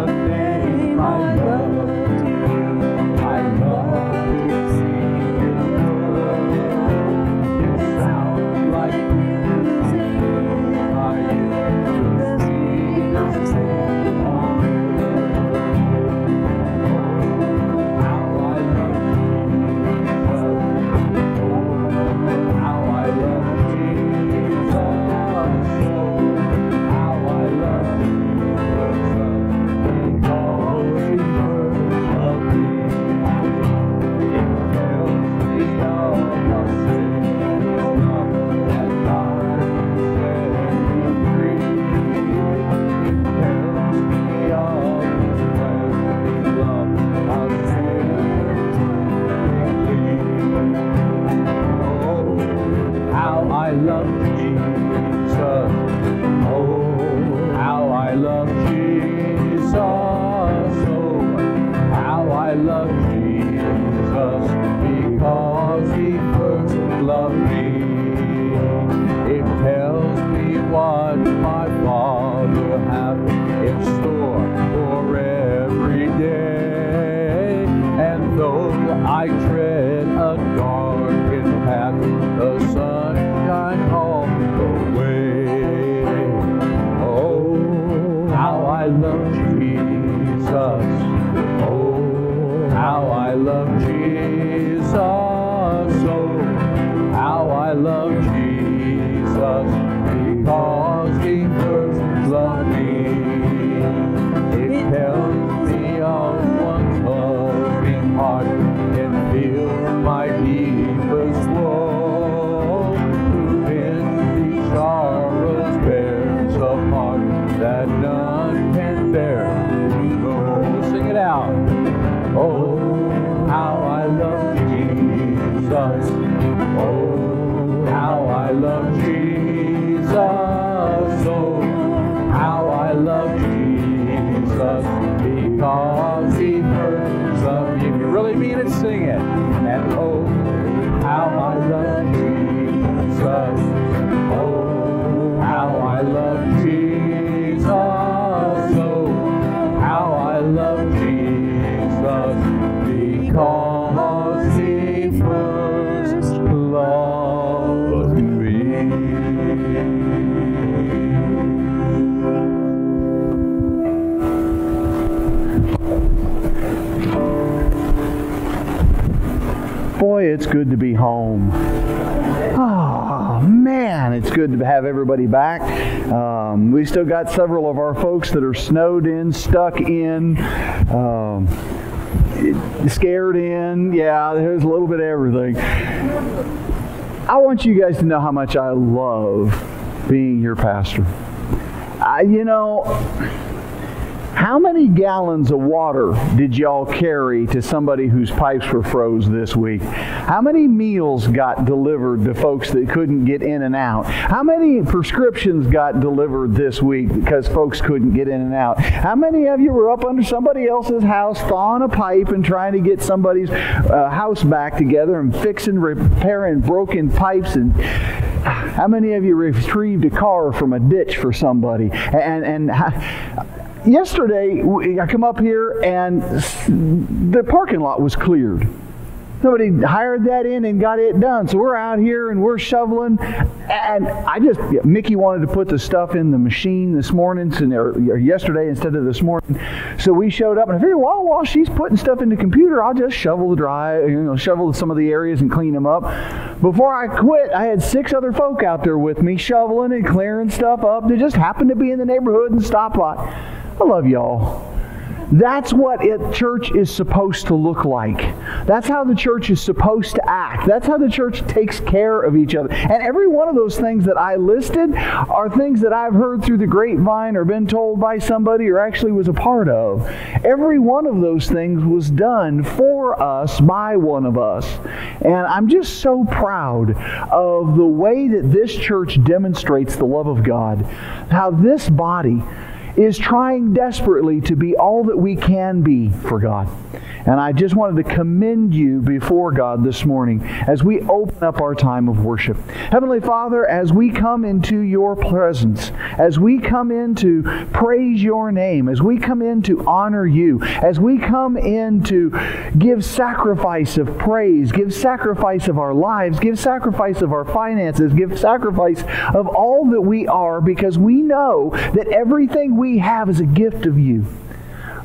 the name I love everybody back. Um, we still got several of our folks that are snowed in, stuck in, um, scared in. Yeah, there's a little bit of everything. I want you guys to know how much I love being your pastor. I, you know, how many gallons of water did y'all carry to somebody whose pipes were froze this week? How many meals got delivered to folks that couldn't get in and out? How many prescriptions got delivered this week because folks couldn't get in and out? How many of you were up under somebody else's house thawing a pipe and trying to get somebody's uh, house back together and fixing, repairing broken pipes and how many of you retrieved a car from a ditch for somebody? And and yesterday I come up here and the parking lot was cleared. Somebody hired that in and got it done. So we're out here and we're shoveling. And I just, Mickey wanted to put the stuff in the machine this morning, so- or yesterday instead of this morning. So we showed up and I figured, well, while she's putting stuff in the computer, I'll just shovel the dry, you know, shovel some of the areas and clean them up. Before I quit, I had six other folk out there with me shoveling and clearing stuff up. They just happened to be in the neighborhood and stop by. I love y'all. That's what it, church is supposed to look like. That's how the church is supposed to act. That's how the church takes care of each other. And every one of those things that I listed are things that I've heard through the grapevine or been told by somebody or actually was a part of. Every one of those things was done for us by one of us. And I'm just so proud of the way that this church demonstrates the love of God. How this body is trying desperately to be all that we can be for God. And I just wanted to commend you before God this morning as we open up our time of worship. Heavenly Father, as we come into your presence, as we come in to praise your name, as we come in to honor you, as we come in to give sacrifice of praise, give sacrifice of our lives, give sacrifice of our finances, give sacrifice of all that we are because we know that everything we have is a gift of you.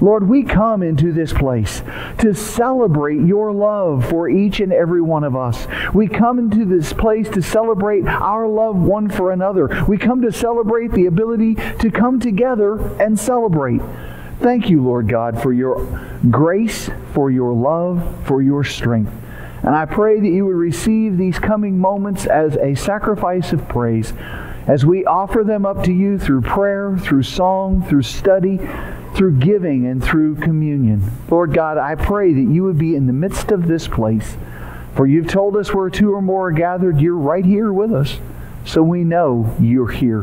Lord, we come into this place to celebrate your love for each and every one of us. We come into this place to celebrate our love one for another. We come to celebrate the ability to come together and celebrate. Thank you, Lord God, for your grace, for your love, for your strength. And I pray that you would receive these coming moments as a sacrifice of praise as we offer them up to you through prayer, through song, through study, through giving, and through communion. Lord God, I pray that you would be in the midst of this place. For you've told us where two or more are gathered, you're right here with us. So we know you're here.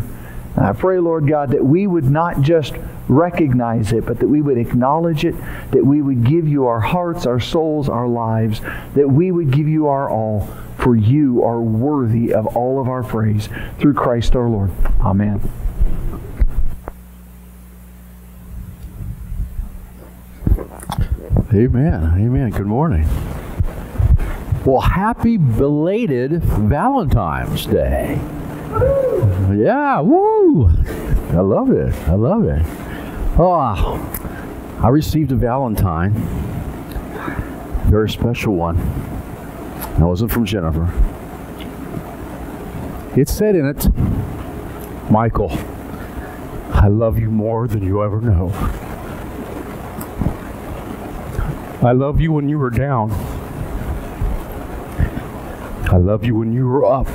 And I pray, Lord God, that we would not just recognize it, but that we would acknowledge it, that we would give you our hearts, our souls, our lives, that we would give you our all, for you are worthy of all of our praise. Through Christ our Lord. Amen. Amen. Amen. Good morning. Well, happy belated Valentine's Day. Yeah, woo! I love it. I love it. Oh, I received a Valentine, very special one. That wasn't from Jennifer. It said in it, Michael, I love you more than you ever know. I love you when you were down. I love you when you were up.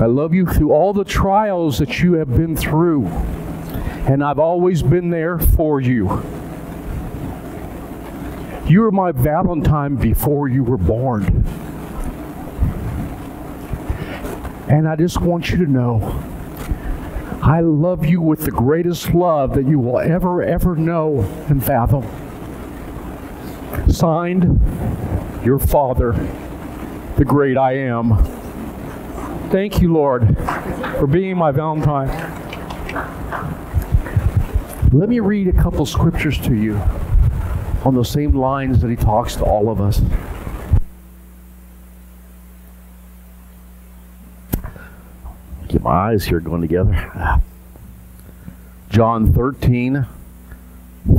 I love you through all the trials that you have been through. And I've always been there for you. You were my Valentine before you were born. And I just want you to know I love you with the greatest love that you will ever, ever know and fathom. Signed, your father, the great I am. Thank you, Lord, for being my Valentine. Let me read a couple scriptures to you on those same lines that he talks to all of us. Get my eyes here going together. John 13,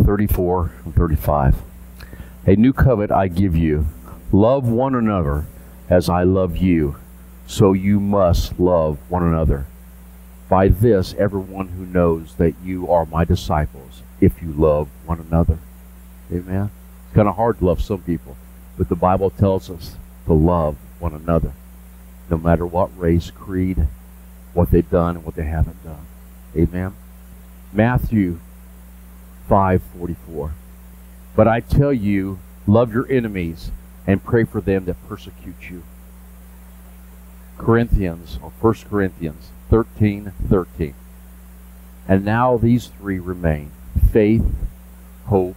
34, and 35. A new covenant I give you love one another as I love you, so you must love one another. By this, everyone who knows that you are my disciples, if you love one another. Amen. It's kind of hard to love some people, but the Bible tells us to love one another, no matter what race, creed, what they've done, and what they haven't done. Amen. Matthew 5:44. But I tell you, love your enemies and pray for them that persecute you. Corinthians, or 1 Corinthians 13 13. And now these three remain faith, hope,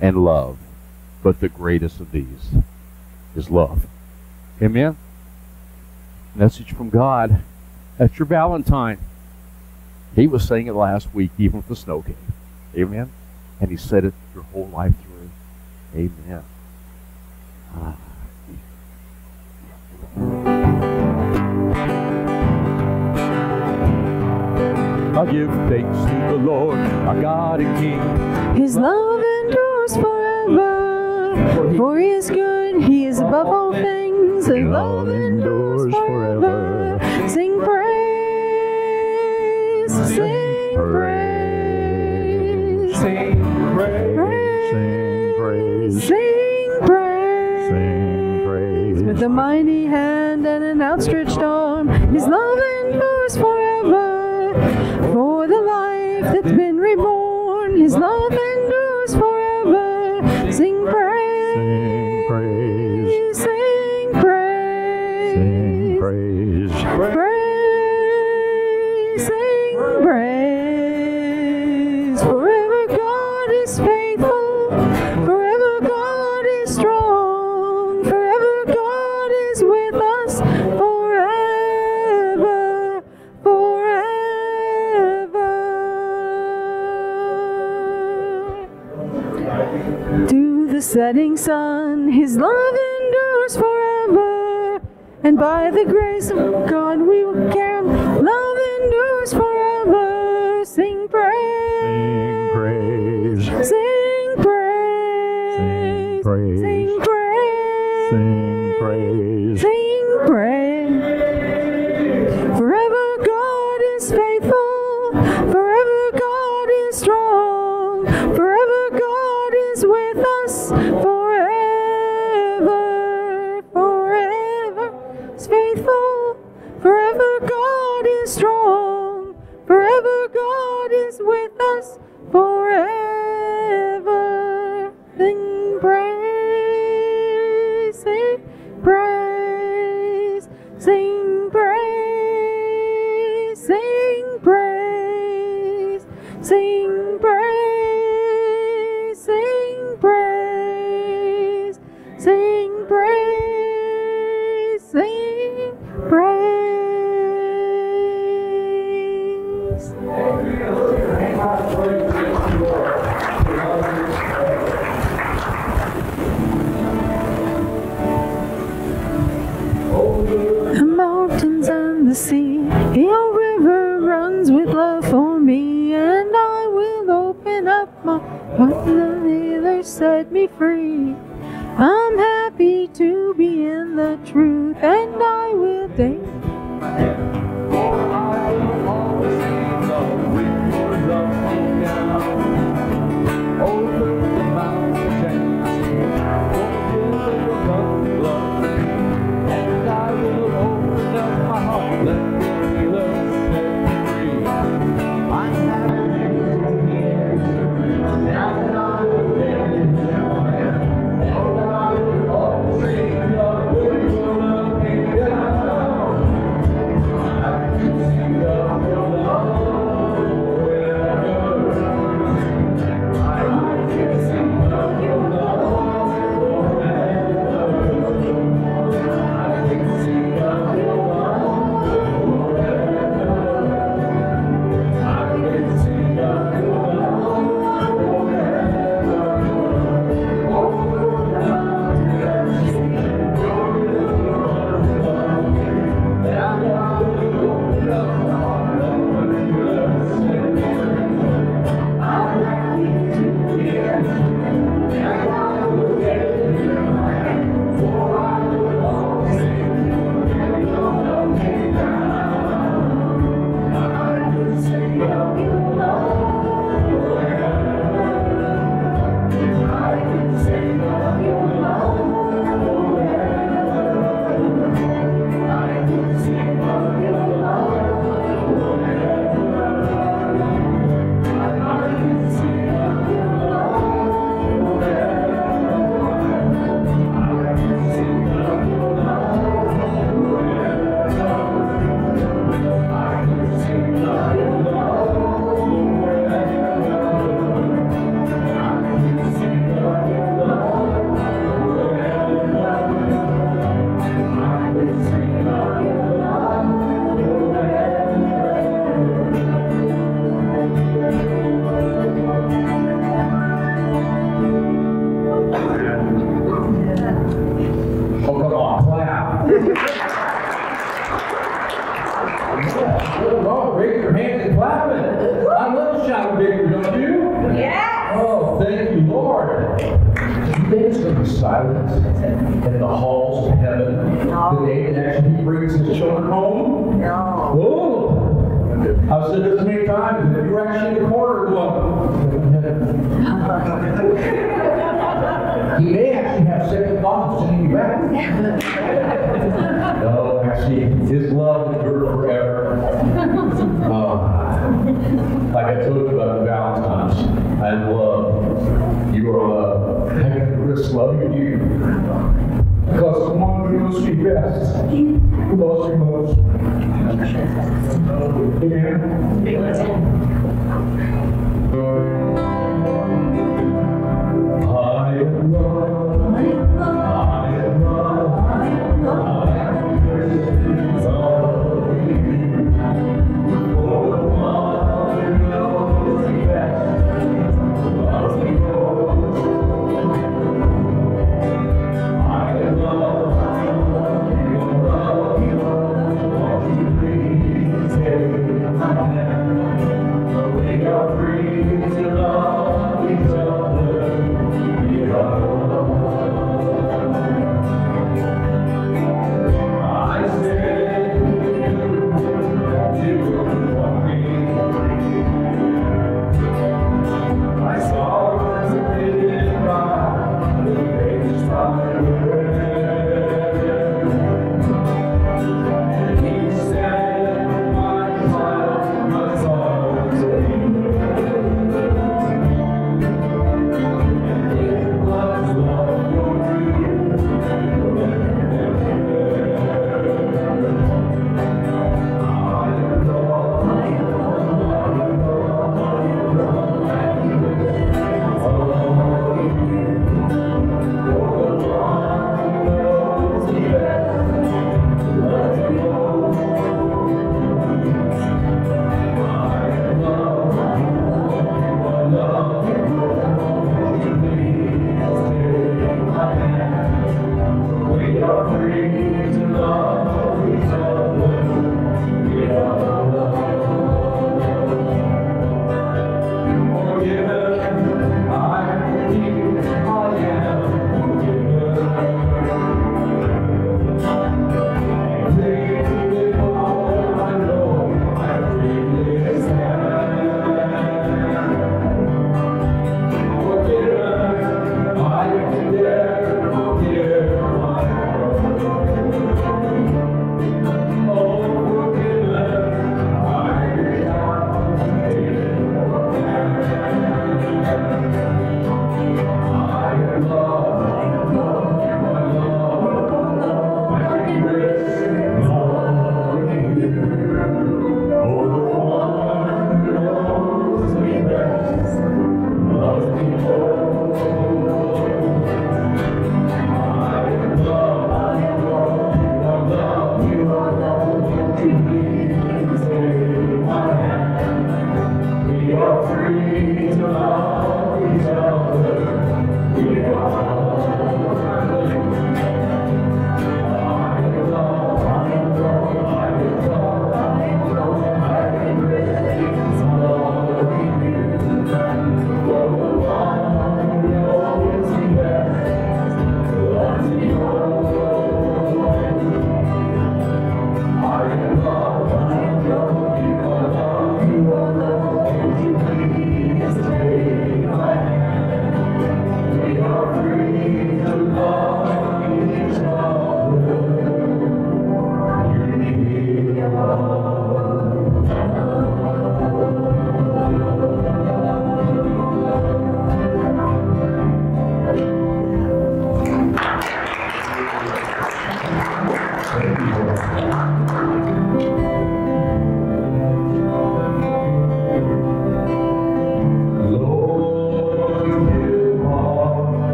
and love. But the greatest of these is love. Amen? Message from God. That's your Valentine. He was saying it last week, even if the snow came. Amen? And he said it your whole life through. Amen. Ah. I give thanks to the Lord, our God and King. His love endures forever. For he is good, he is above all things. His love endures forever. A mighty hand and an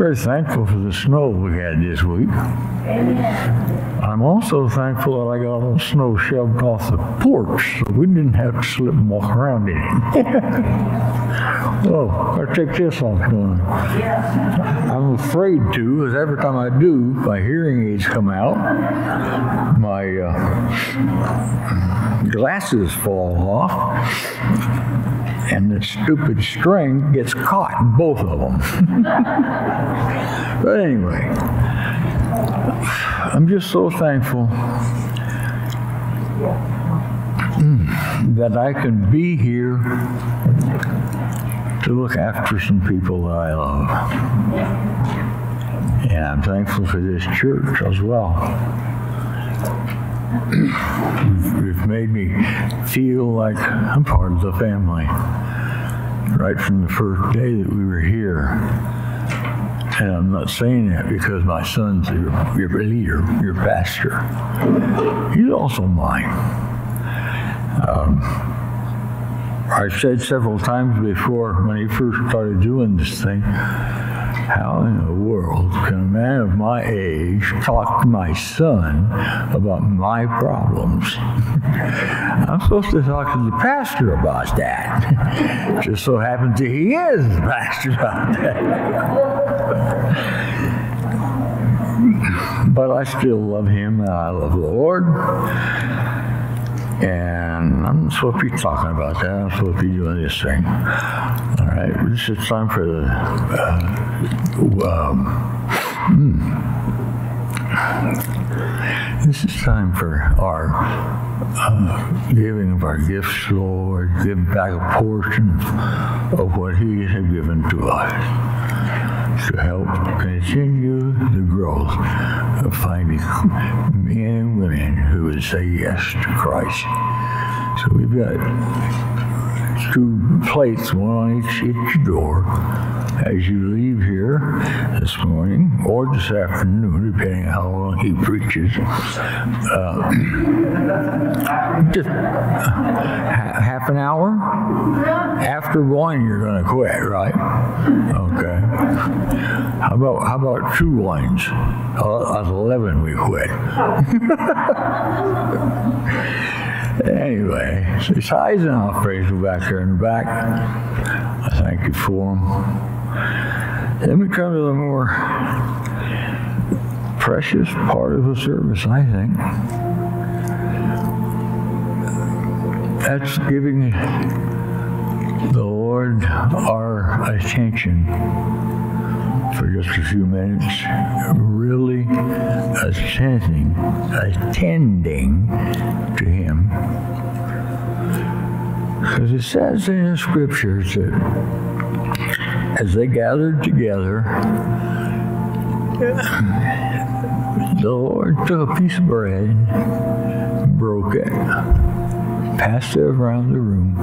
very thankful for the snow we had this week. I'm also thankful that I got all the snow shoved off the porch so we didn't have to slip and walk around in it. oh, I take this off, I? I'm afraid to, because every time I do, my hearing aids come out, my uh, glasses fall off, and the stupid string gets caught in both of them. but anyway, I'm just so thankful mm, that I can be here to look after some people that I love. And I'm thankful for this church as well. It's made me feel like I'm part of the family right from the first day that we were here. And I'm not saying that because my son's your, your leader, your pastor. He's also mine. Um, I've said several times before when he first started doing this thing, How in the world can a man of my age talk to my son about my problems? I'm supposed to talk to the pastor about that. Just so happens that he is the pastor about that. but I still love him and I love the Lord. And I'm supposed to be talking about that. I'm supposed to be doing this thing. All right, this is time for the. Uh, um, hmm. This is time for our uh, giving of our gifts, Lord. Give back a portion of what He has given to us to help continue the growth of finding men and women who would say yes to Christ. So we've got two plates, one on each, each door, as you leave here this morning or this afternoon, depending on how long he preaches. Uh, just uh, half an hour after one, you're going to quit, right? Okay. How about how about two lines? Uh, at eleven, we quit. anyway, it's praise go back there in the back. I thank you for them. Then we come to the more precious part of the service, I think. That's giving the Lord our attention for just a few minutes, really attending, attending to Him. Because it says in the scriptures that as they gathered together, the Lord took a piece of bread, broke it, passed it around the room,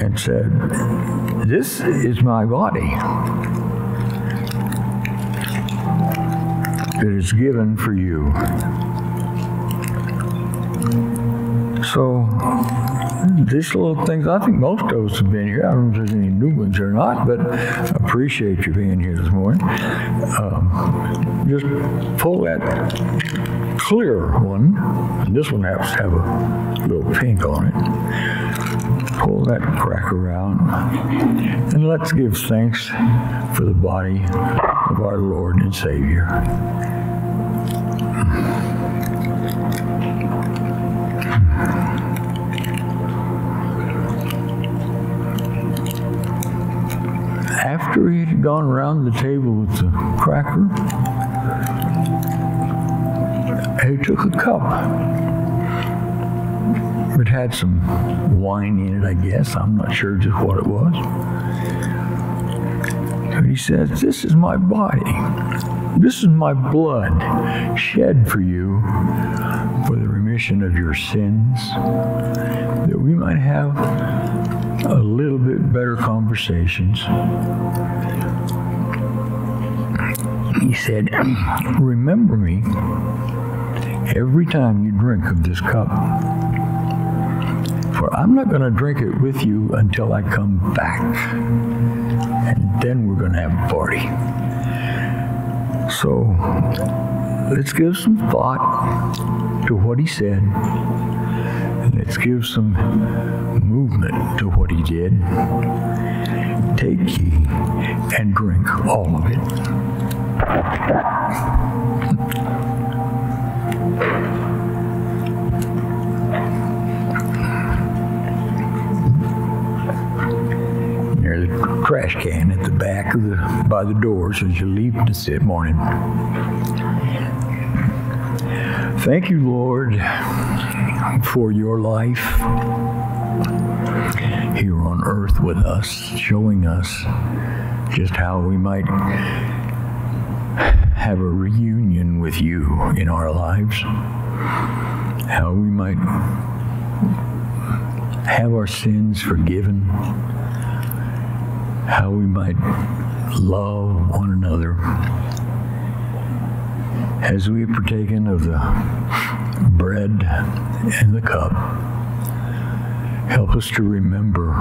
and said, This is my body that is given for you. So, these little things, I think most of us have been here. I don't know if there's any new ones or not, but appreciate you being here this morning. Um, just pull that clear one, and this one happens to have a little pink on it. Pull that cracker out, and let's give thanks for the body of our Lord and Savior. Gone around the table with the cracker, he took a cup. It had some wine in it, I guess. I'm not sure just what it was. But he says, This is my body. This is my blood shed for you for the remission of your sins, that we might have a little bit better conversations. He said, Remember me every time you drink of this cup. For I'm not going to drink it with you until I come back. And then we're going to have a party. So let's give some thought to what he said. Let's give some movement to what he did. Take ye and drink all of it. There's a trash can at the back of the by the doors as you leave this morning. Thank you, Lord, for your life here on earth with us, showing us just how we might have a reunion with you in our lives, how we might have our sins forgiven, how we might love one another. As we have partaken of the bread and the cup, help us to remember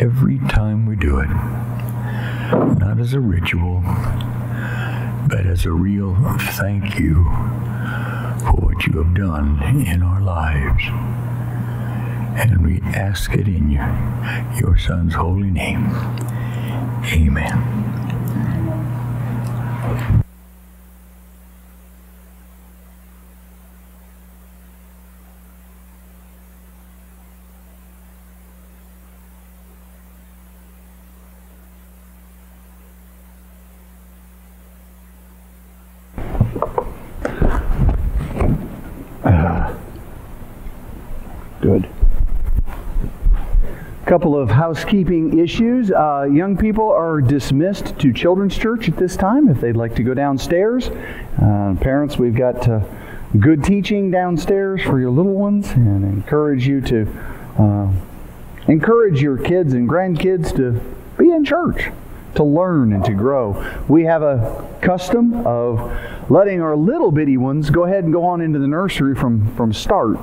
every time we do it not as a ritual, but as a real thank you for what you have done in our lives. And we ask it in your, your Son's holy name. Amen. Good. Couple of housekeeping issues. Uh, young people are dismissed to Children's Church at this time if they'd like to go downstairs. Uh, parents, we've got uh, good teaching downstairs for your little ones and encourage you to uh, encourage your kids and grandkids to be in church to learn and to grow. We have a custom of letting our little bitty ones go ahead and go on into the nursery from, from start.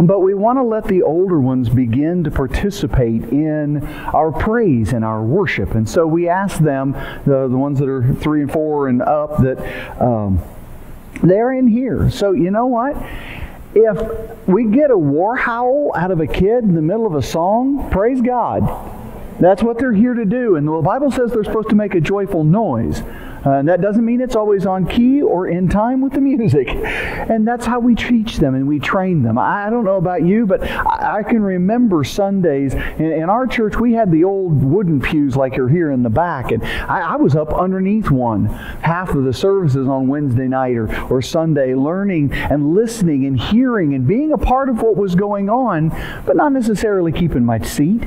But we want to let the older ones begin to participate in our praise and our worship. And so we ask them, the, the ones that are three and four and up, that um, they're in here. So you know what? If we get a war howl out of a kid in the middle of a song, praise God. That's what they're here to do. And the Bible says they're supposed to make a joyful noise. Uh, and that doesn't mean it's always on key or in time with the music. And that's how we teach them and we train them. I don't know about you, but I, I can remember Sundays in, in, our church, we had the old wooden pews like you're here in the back. And I, I was up underneath one half of the services on Wednesday night or, or Sunday, learning and listening and hearing and being a part of what was going on, but not necessarily keeping my seat.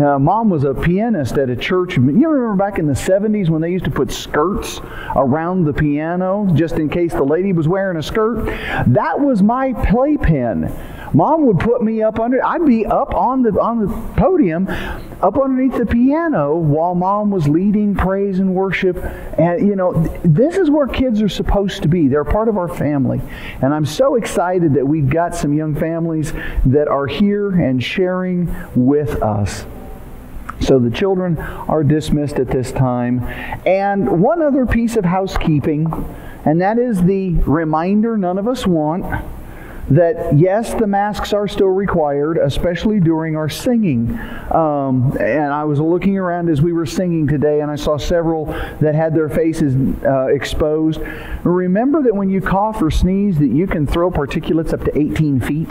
Uh, Mom was a pianist at a church. You remember back in the 70s when they used to put skirts around the piano just in case the lady was wearing a skirt? That was my playpen. Mom would put me up under, I'd be up on the, on the podium, up underneath the piano while mom was leading praise and worship. And, you know, th- this is where kids are supposed to be. They're part of our family. And I'm so excited that we've got some young families that are here and sharing with us. So the children are dismissed at this time. And one other piece of housekeeping, and that is the reminder none of us want that yes, the masks are still required, especially during our singing. Um, and I was looking around as we were singing today, and I saw several that had their faces uh, exposed. Remember that when you cough or sneeze, that you can throw particulates up to 18 feet.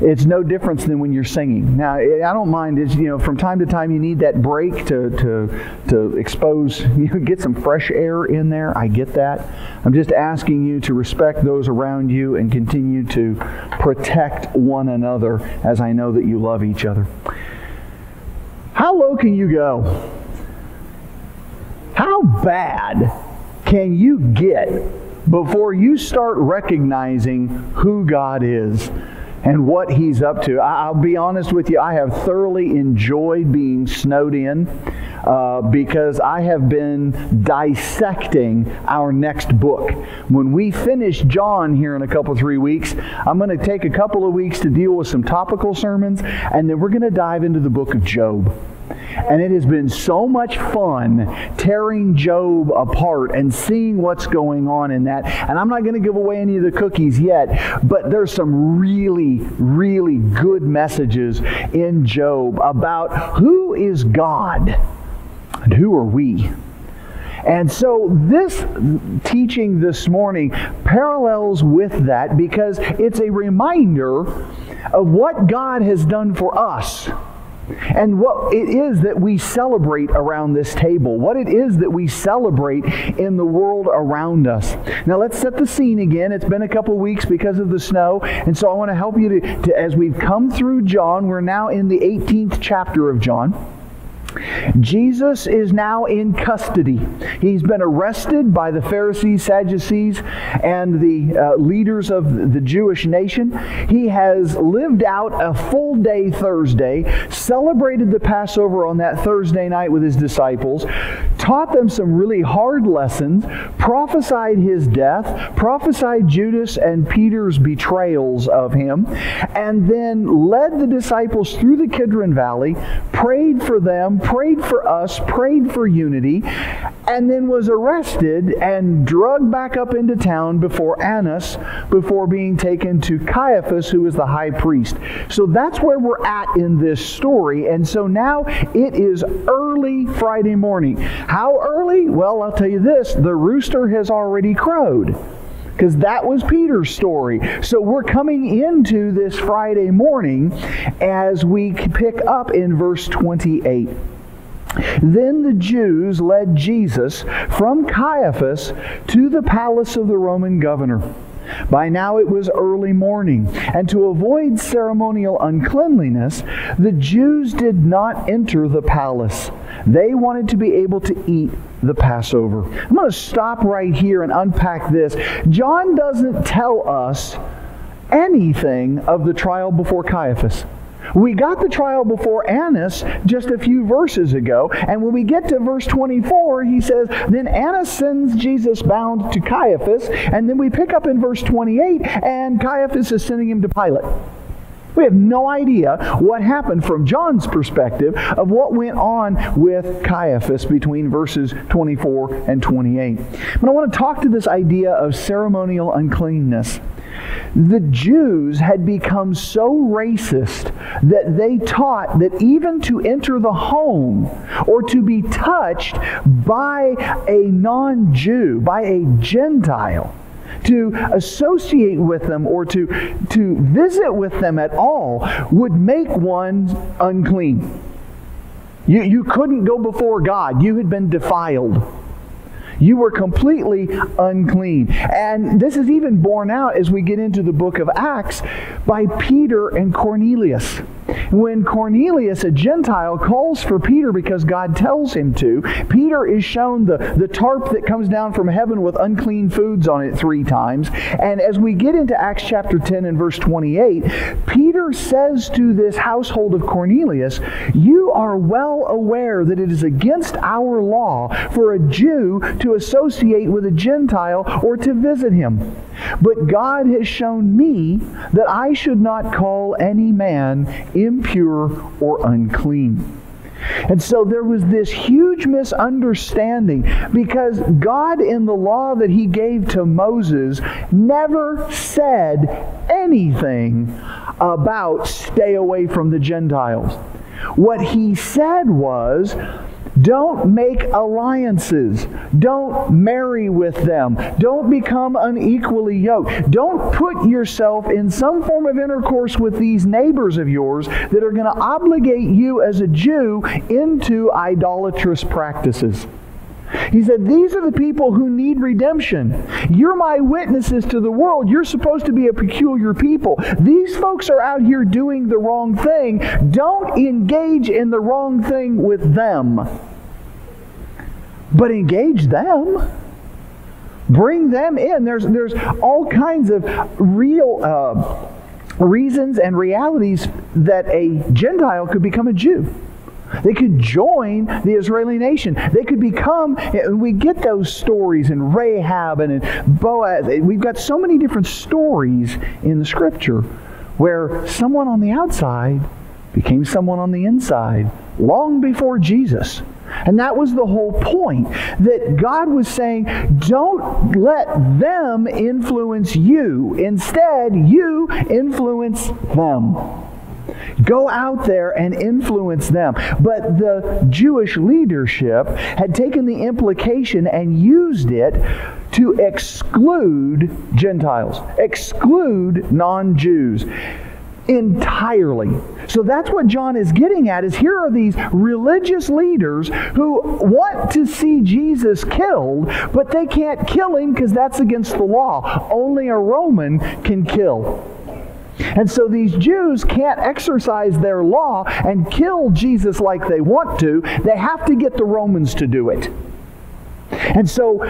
It's no difference than when you're singing. Now, I don't mind. It's, you know, from time to time you need that break to, to, to expose, you know, get some fresh air in there. I get that. I'm just asking you to respect those around you and continue to protect one another as I know that you love each other. How low can you go? How bad can you get before you start recognizing who God is? And what he's up to. I'll be honest with you, I have thoroughly enjoyed being snowed in uh, because I have been dissecting our next book. When we finish John here in a couple, three weeks, I'm going to take a couple of weeks to deal with some topical sermons, and then we're going to dive into the book of Job. And it has been so much fun tearing Job apart and seeing what's going on in that. And I'm not going to give away any of the cookies yet, but there's some really, really good messages in Job about who is God and who are we. And so this teaching this morning parallels with that because it's a reminder of what God has done for us and what it is that we celebrate around this table, what it is that we celebrate in the world around us. Now, let's set the scene again. It's been a couple weeks because of the snow, and so I want to help you to, to as we've come through John, we're now in the 18th chapter of John. Jesus is now in custody. He's been arrested by the Pharisees, Sadducees, and the uh, leaders of the Jewish nation. He has lived out a full day Thursday, celebrated the Passover on that Thursday night with his disciples, taught them some really hard lessons, prophesied his death, prophesied Judas and Peter's betrayals of him, and then led the disciples through the Kidron Valley, prayed for them, prayed for us, prayed for unity, and then was arrested and drugged back up into town before Annas before being taken to Caiaphas, who was the high priest. So that's where we're at in this story. And so now it is early Friday morning. How early? Well, I'll tell you this the rooster has already crowed because that was Peter's story. So we're coming into this Friday morning as we pick up in verse 28. Then the Jews led Jesus from Caiaphas to the palace of the Roman governor. By now it was early morning, and to avoid ceremonial uncleanliness, the Jews did not enter the palace. They wanted to be able to eat the Passover. I'm going to stop right here and unpack this. John doesn't tell us anything of the trial before Caiaphas. We got the trial before Annas just a few verses ago, and when we get to verse 24, he says, Then Annas sends Jesus bound to Caiaphas, and then we pick up in verse 28, and Caiaphas is sending him to Pilate. We have no idea what happened from John's perspective of what went on with Caiaphas between verses 24 and 28. But I want to talk to this idea of ceremonial uncleanness. The Jews had become so racist that they taught that even to enter the home or to be touched by a non Jew, by a Gentile, to associate with them or to, to visit with them at all would make one unclean. You, you couldn't go before God, you had been defiled. You were completely unclean. And this is even borne out as we get into the book of Acts by Peter and Cornelius. When Cornelius, a Gentile, calls for Peter because God tells him to, Peter is shown the, the tarp that comes down from heaven with unclean foods on it three times. And as we get into Acts chapter 10 and verse 28, Peter says to this household of Cornelius, You are well aware that it is against our law for a Jew to associate with a Gentile or to visit him. But God has shown me that I should not call any man impure or unclean. And so there was this huge misunderstanding because God, in the law that He gave to Moses, never said anything about stay away from the Gentiles. What He said was, don't make alliances. Don't marry with them. Don't become unequally yoked. Don't put yourself in some form of intercourse with these neighbors of yours that are going to obligate you as a Jew into idolatrous practices. He said, These are the people who need redemption. You're my witnesses to the world. You're supposed to be a peculiar people. These folks are out here doing the wrong thing. Don't engage in the wrong thing with them, but engage them. Bring them in. There's, there's all kinds of real uh, reasons and realities that a Gentile could become a Jew. They could join the Israeli nation. They could become, we get those stories in Rahab and in Boaz. We've got so many different stories in the scripture where someone on the outside became someone on the inside long before Jesus. And that was the whole point that God was saying, don't let them influence you. Instead, you influence them. Go out there and influence them. But the Jewish leadership had taken the implication and used it to exclude Gentiles, exclude non Jews entirely. So that's what John is getting at is here are these religious leaders who want to see Jesus killed, but they can't kill him because that's against the law. Only a Roman can kill. And so these Jews can't exercise their law and kill Jesus like they want to. They have to get the Romans to do it. And so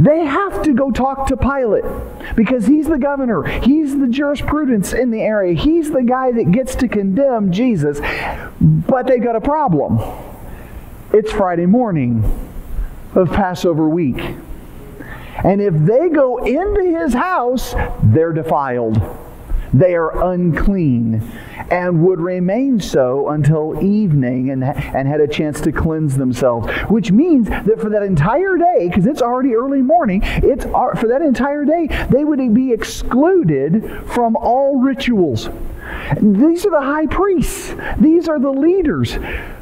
they have to go talk to Pilate because he's the governor. He's the jurisprudence in the area. He's the guy that gets to condemn Jesus. But they've got a problem. It's Friday morning. of Passover week. And if they go into his house, they're defiled. They are unclean and would remain so until evening and, and had a chance to cleanse themselves. Which means that for that entire day, because it's already early morning, it's for that entire day, they would be excluded from all rituals. These are the high priests. These are the leaders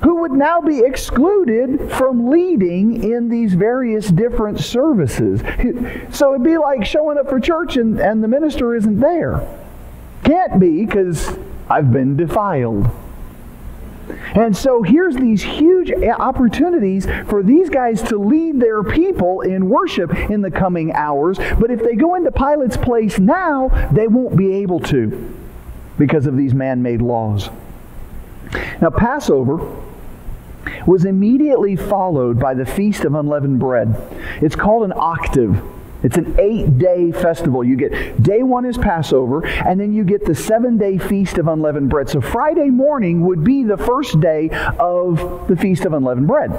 who would now be excluded from leading in these various different services. So it'd be like showing up for church and, and the minister isn't there. Can't be because I've been defiled. And so here's these huge opportunities for these guys to lead their people in worship in the coming hours. But if they go into Pilate's place now, they won't be able to because of these man made laws. Now, Passover was immediately followed by the Feast of Unleavened Bread. It's called an octave. It's an eight day festival. You get day one is Passover, and then you get the seven day Feast of Unleavened Bread. So Friday morning would be the first day of the Feast of Unleavened Bread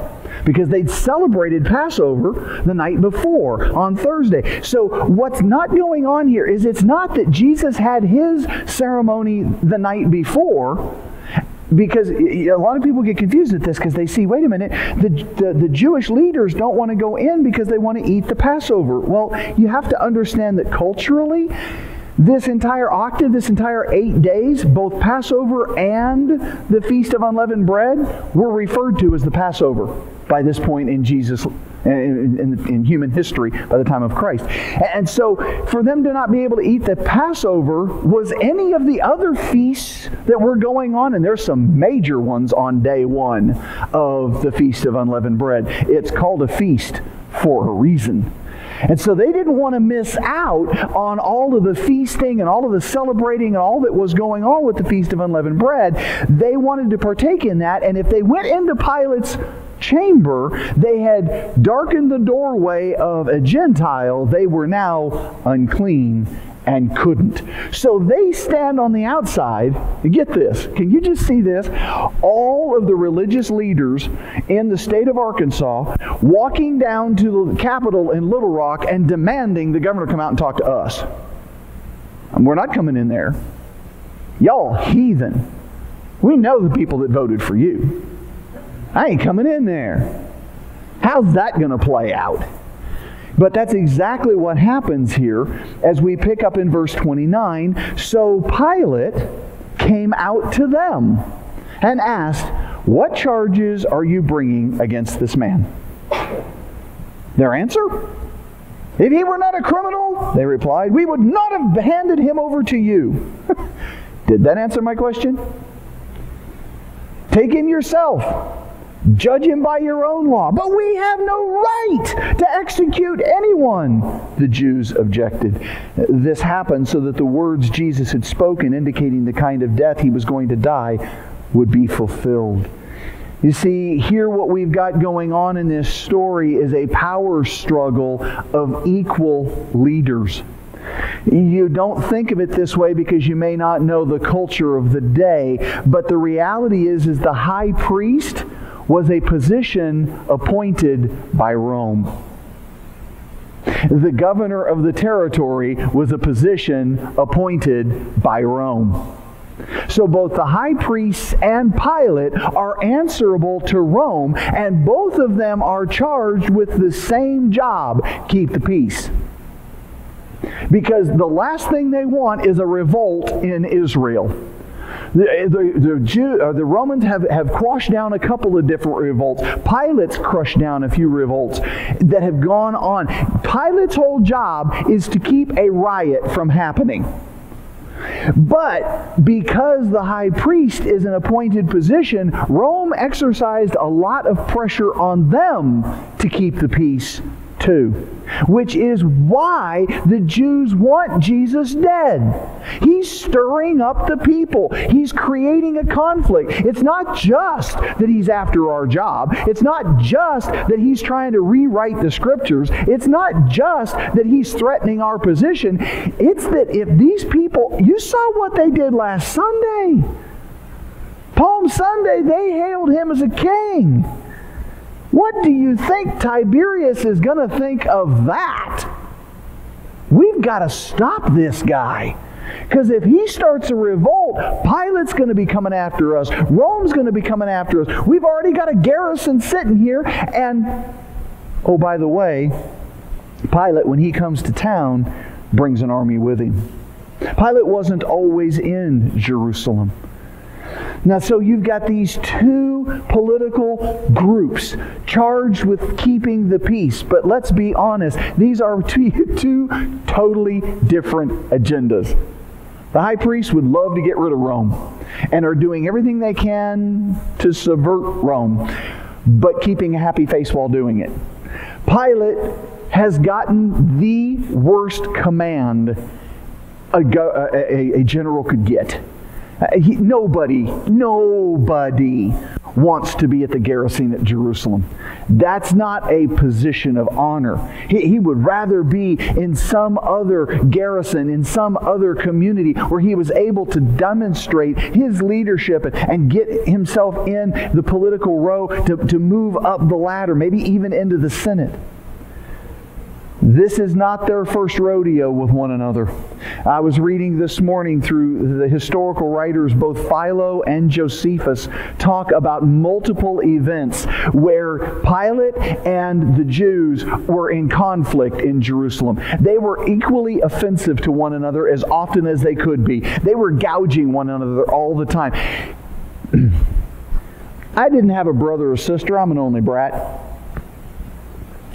because they'd celebrated Passover the night before on Thursday. So what's not going on here is it's not that Jesus had his ceremony the night before because a lot of people get confused at this because they see, wait a minute, the, the, the, Jewish leaders don't want to go in because they want to eat the Passover. Well, you have to understand that culturally, this entire octave, this entire eight days, both Passover and the Feast of Unleavened Bread were referred to as the Passover by this point in Jesus' in, in, in, human history by the time of Christ. And so, for them to not be able to eat the Passover was any of the other feasts that were going on, and there's some major ones on day one of the Feast of Unleavened Bread. It's called a feast for a reason. And so they didn't want to miss out on all of the feasting and all of the celebrating and all that was going on with the Feast of Unleavened Bread. They wanted to partake in that, and if they went into Pilate's chamber, they had darkened the doorway of a Gentile. They were now unclean and couldn't. So they stand on the outside. Get this. Can you just see this? All of the religious leaders in the state of Arkansas walking down to the Capitol in Little Rock and demanding the governor come out and talk to us. And we're not coming in there. Y'all heathen. We know the people that voted for you. I ain't coming in there. How's that going to play out? But that's exactly what happens here as we pick up in verse 29. So Pilate came out to them and asked, What charges are you bringing against this man? Their answer? If he were not a criminal, they replied, we would not have handed him over to you. Did that answer my question? Take him yourself. Judge him by your own law. But we have no right to execute anyone, the Jews objected. This happened so that the words Jesus had spoken, indicating the kind of death he was going to die, would be fulfilled. You see, here what we've got going on in this story is a power struggle of equal leaders. You don't think of it this way because you may not know the culture of the day, but the reality is is the high priest was a position appointed by Rome. The governor of the territory was a position appointed by Rome. So both the high priests and Pilate are answerable to Rome, and both of them are charged with the same job keep the peace. Because the last thing they want is a revolt in Israel. The, the, the, Jew, uh, the Romans have, have quashed down a couple of different revolts. Pilate's crushed down a few revolts that have gone on. Pilate's whole job is to keep a riot from happening. But because the high priest is an appointed position, Rome exercised a lot of pressure on them to keep the peace too. Which is why the Jews want Jesus dead. He's stirring up the people. He's creating a conflict. It's not just that he's after our job. It's not just that he's trying to rewrite the scriptures. It's not just that he's threatening our position. It's that if these people, you saw what they did last Sunday. Palm Sunday, they hailed him as a king. What do you think Tiberius is going to think of that? We've got to stop this guy. Because if he starts a revolt, Pilate's going to be coming after us. Rome's going to be coming after us. We've already got a garrison sitting here. And, oh, by the way, Pilate, when he comes to town, brings an army with him. Pilate wasn't always in Jerusalem. Now, so you've got these two political groups charged with keeping the peace. But let's be honest, these are two, two totally different agendas. The high priest would love to get rid of Rome and are doing everything they can to subvert Rome, but keeping a happy face while doing it. Pilate has gotten the worst command a, a, a general could get. Uh, he, nobody, nobody wants to be at the garrison at Jerusalem. That's not a position of honor. He, he would rather be in some other garrison, in some other community where he was able to demonstrate his leadership and, and get himself in the political row to, to move up the ladder, maybe even into the Senate. This is not their first rodeo with one another. I was reading this morning through the historical writers, both Philo and Josephus, talk about multiple events where Pilate and the Jews were in conflict in Jerusalem. They were equally offensive to one another as often as they could be, they were gouging one another all the time. I didn't have a brother or sister, I'm an only brat.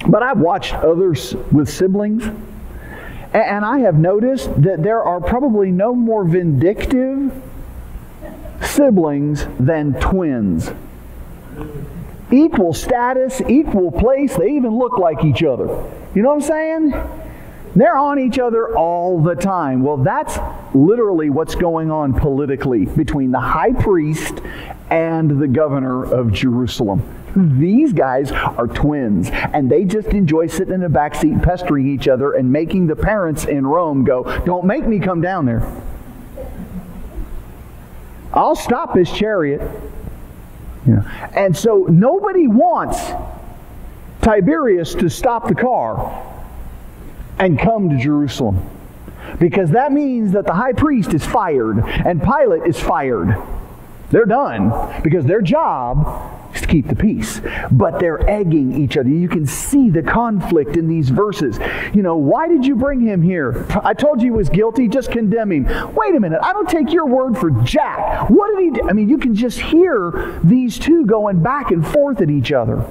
But I've watched others with siblings, and I have noticed that there are probably no more vindictive siblings than twins. Equal status, equal place, they even look like each other. You know what I'm saying? They're on each other all the time. Well, that's literally what's going on politically between the high priest and the governor of Jerusalem. These guys are twins, and they just enjoy sitting in the back seat pestering each other and making the parents in Rome go, Don't make me come down there. I'll stop his chariot. And so nobody wants Tiberius to stop the car and come to Jerusalem. Because that means that the high priest is fired and Pilate is fired. They're done because their job to keep the peace. But they're egging each other. You can see the conflict in these verses. You know, why did you bring him here? I told you he was guilty, just condemn him. Wait a minute, I don't take your word for jack. What did he do? I mean, you can just hear these two going back and forth at each other.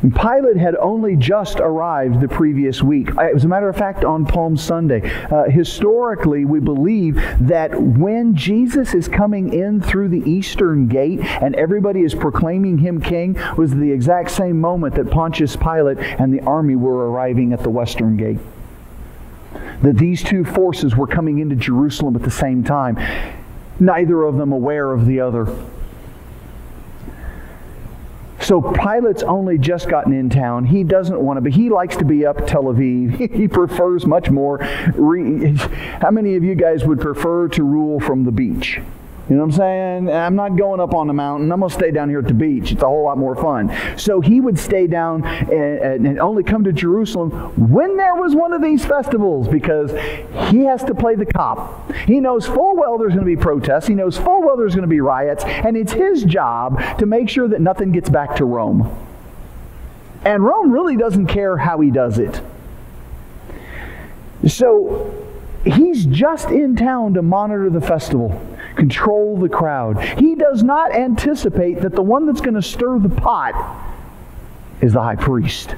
Pilate had only just arrived the previous week. As a matter of fact, on Palm Sunday. Uh, historically, we believe that when Jesus is coming in through the eastern gate and everybody is proclaiming him king, was the exact same moment that Pontius Pilate and the army were arriving at the western gate. That these two forces were coming into Jerusalem at the same time, neither of them aware of the other. So Pilate's only just gotten in town. He doesn't want to be, he likes to be up Tel Aviv. he prefers much more. How many of you guys would prefer to rule from the beach? You know what I'm saying? I'm not going up on the mountain. I'm going to stay down here at the beach. It's a whole lot more fun. So he would stay down and, and, only come to Jerusalem when there was one of these festivals because he has to play the cop. He knows full well there's going to be protests. He knows full well there's going to be riots. And it's his job to make sure that nothing gets back to Rome. And Rome really doesn't care how he does it. So he's just in town to monitor the festival control the crowd. He does not anticipate that the one that's going to stir the pot is the high priest.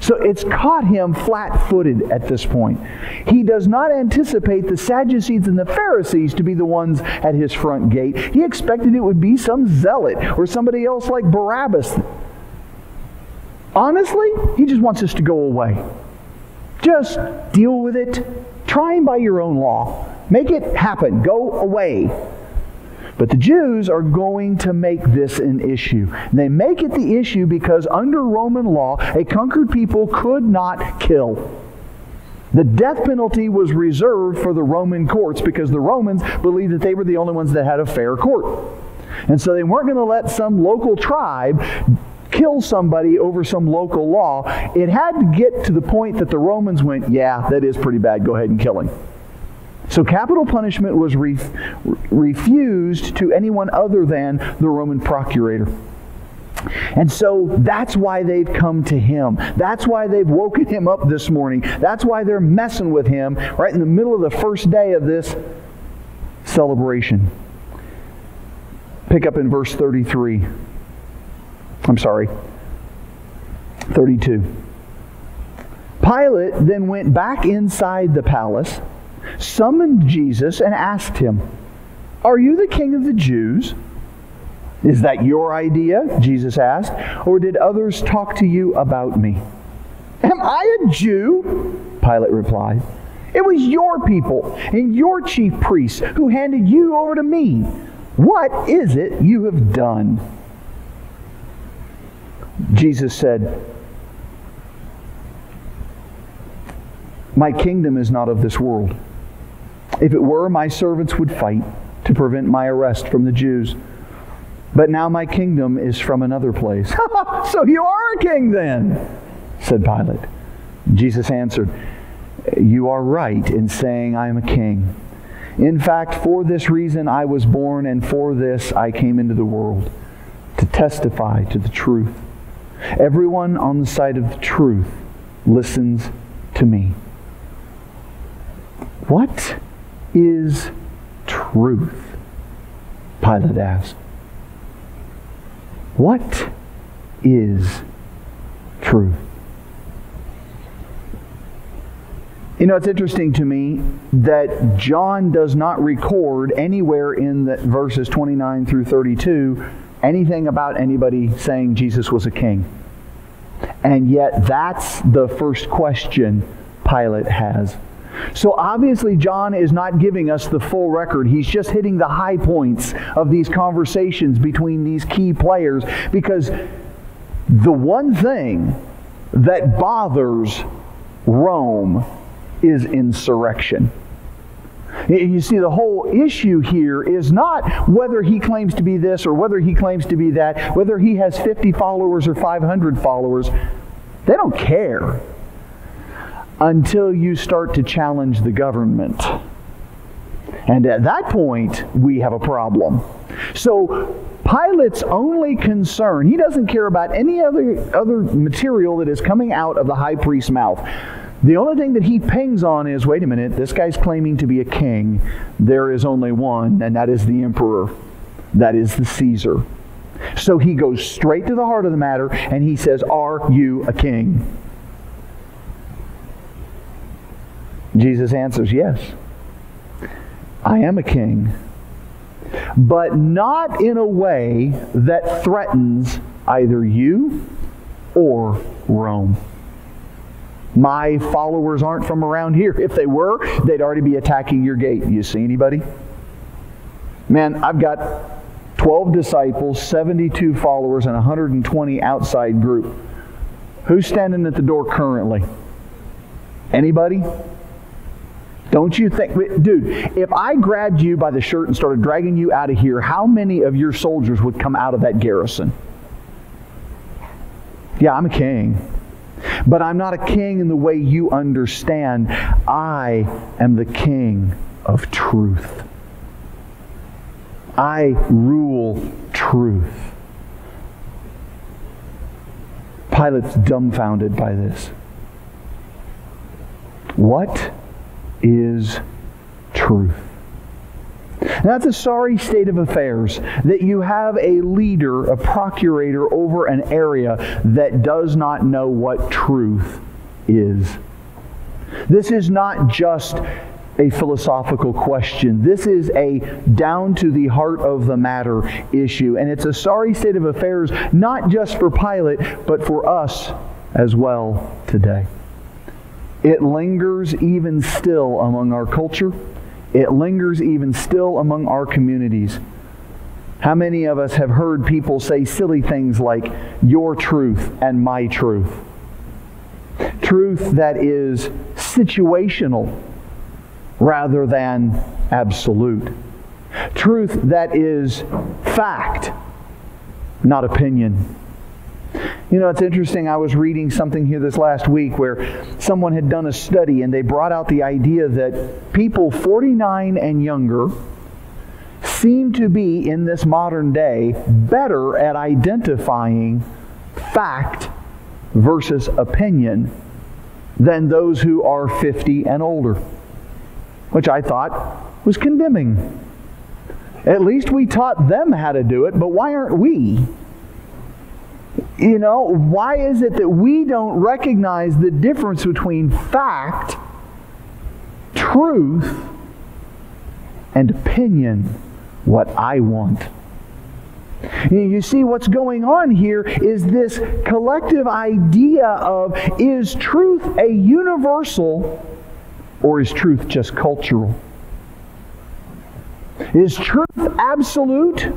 So it's caught him flat footed at this point. He does not anticipate the Sadducees and the Pharisees to be the ones at his front gate. He expected it would be some zealot or somebody else like Barabbas. Honestly, he just wants us to go away. Just deal with it. Try him by your own law. Make it happen. Go away. But the Jews are going to make this an issue. They make it the issue because under Roman law, a conquered people could not kill. The death penalty was reserved for the Roman courts because the Romans believed that they were the only ones that had a fair court. And so they weren't going to let some local tribe kill somebody over some local law. It had to get to the point that the Romans went, yeah, that is pretty bad. Go ahead and kill him. So capital punishment was ref- refused to anyone other than the Roman procurator. And so that's why they've come to him. That's why they've woken him up this morning. That's why they're messing with him right in the middle of the first day of this celebration. Pick up in verse 33. I'm sorry, 32. Pilate then went back inside the palace, summoned Jesus, and asked him, Are you the king of the Jews? Is that your idea? Jesus asked. Or did others talk to you about me? Am I a Jew? Pilate replied. It was your people and your chief priests who handed you over to me. What is it you have done? Jesus said, My kingdom is not of this world. If it were, my servants would fight to prevent my arrest from the Jews. But now my kingdom is from another place. so you are a king then, said Pilate. Jesus answered, You are right in saying I am a king. In fact, for this reason I was born, and for this I came into the world, to testify to the truth. Everyone on the side of the truth listens to me. What is truth? Pilate asked. What is truth? You know, it's interesting to me that John does not record anywhere in the verses 29 through 32 anything about anybody saying Jesus was a king. And yet, that's the first question Pilate has. So obviously, John is not giving us the full record. He's just hitting the high points of these conversations between these key players because the one thing that bothers Rome is insurrection. You see, the whole issue here is not whether he claims to be this or whether he claims to be that, whether he has 50 followers or 500 followers. They don't care until you start to challenge the government. And at that point, we have a problem. So, Pilate's only concern, he doesn't care about any other, other material that is coming out of the high priest's mouth. The only thing that he pings on is wait a minute, this guy's claiming to be a king. There is only one, and that is the emperor. That is the Caesar. So he goes straight to the heart of the matter and he says, Are you a king? Jesus answers, Yes, I am a king. But not in a way that threatens either you or Rome. My followers aren't from around here. If they were, they'd already be attacking your gate. You see anybody? Man, I've got 12 disciples, 72 followers, and 120 outside group. Who's standing at the door currently? Anybody? Don't you think, dude, if I grabbed you by the shirt and started dragging you out of here, how many of your soldiers would come out of that garrison? Yeah, I'm a king. But I'm not a king in the way you understand. I am the king of truth. I rule truth. Pilate's dumbfounded by this. What is truth? That's a sorry state of affairs that you have a leader, a procurator over an area that does not know what truth is. This is not just a philosophical question. This is a down to the heart of the matter issue. And it's a sorry state of affairs, not just for Pilate, but for us as well today. It lingers even still among our culture. It lingers even still among our communities. How many of us have heard people say silly things like your truth and my truth? Truth that is situational rather than absolute. Truth that is fact, not opinion. You know, it's interesting. I was reading something here this last week where someone had done a study and they brought out the idea that people 49 and younger seem to be, in this modern day, better at identifying fact versus opinion than those who are 50 and older, which I thought was condemning. At least we taught them how to do it, but why aren't we? You know, why is it that we don't recognize the difference between fact, truth, and opinion, what I want? You see, what's going on here is this collective idea of is truth a universal or is truth just cultural? Is truth absolute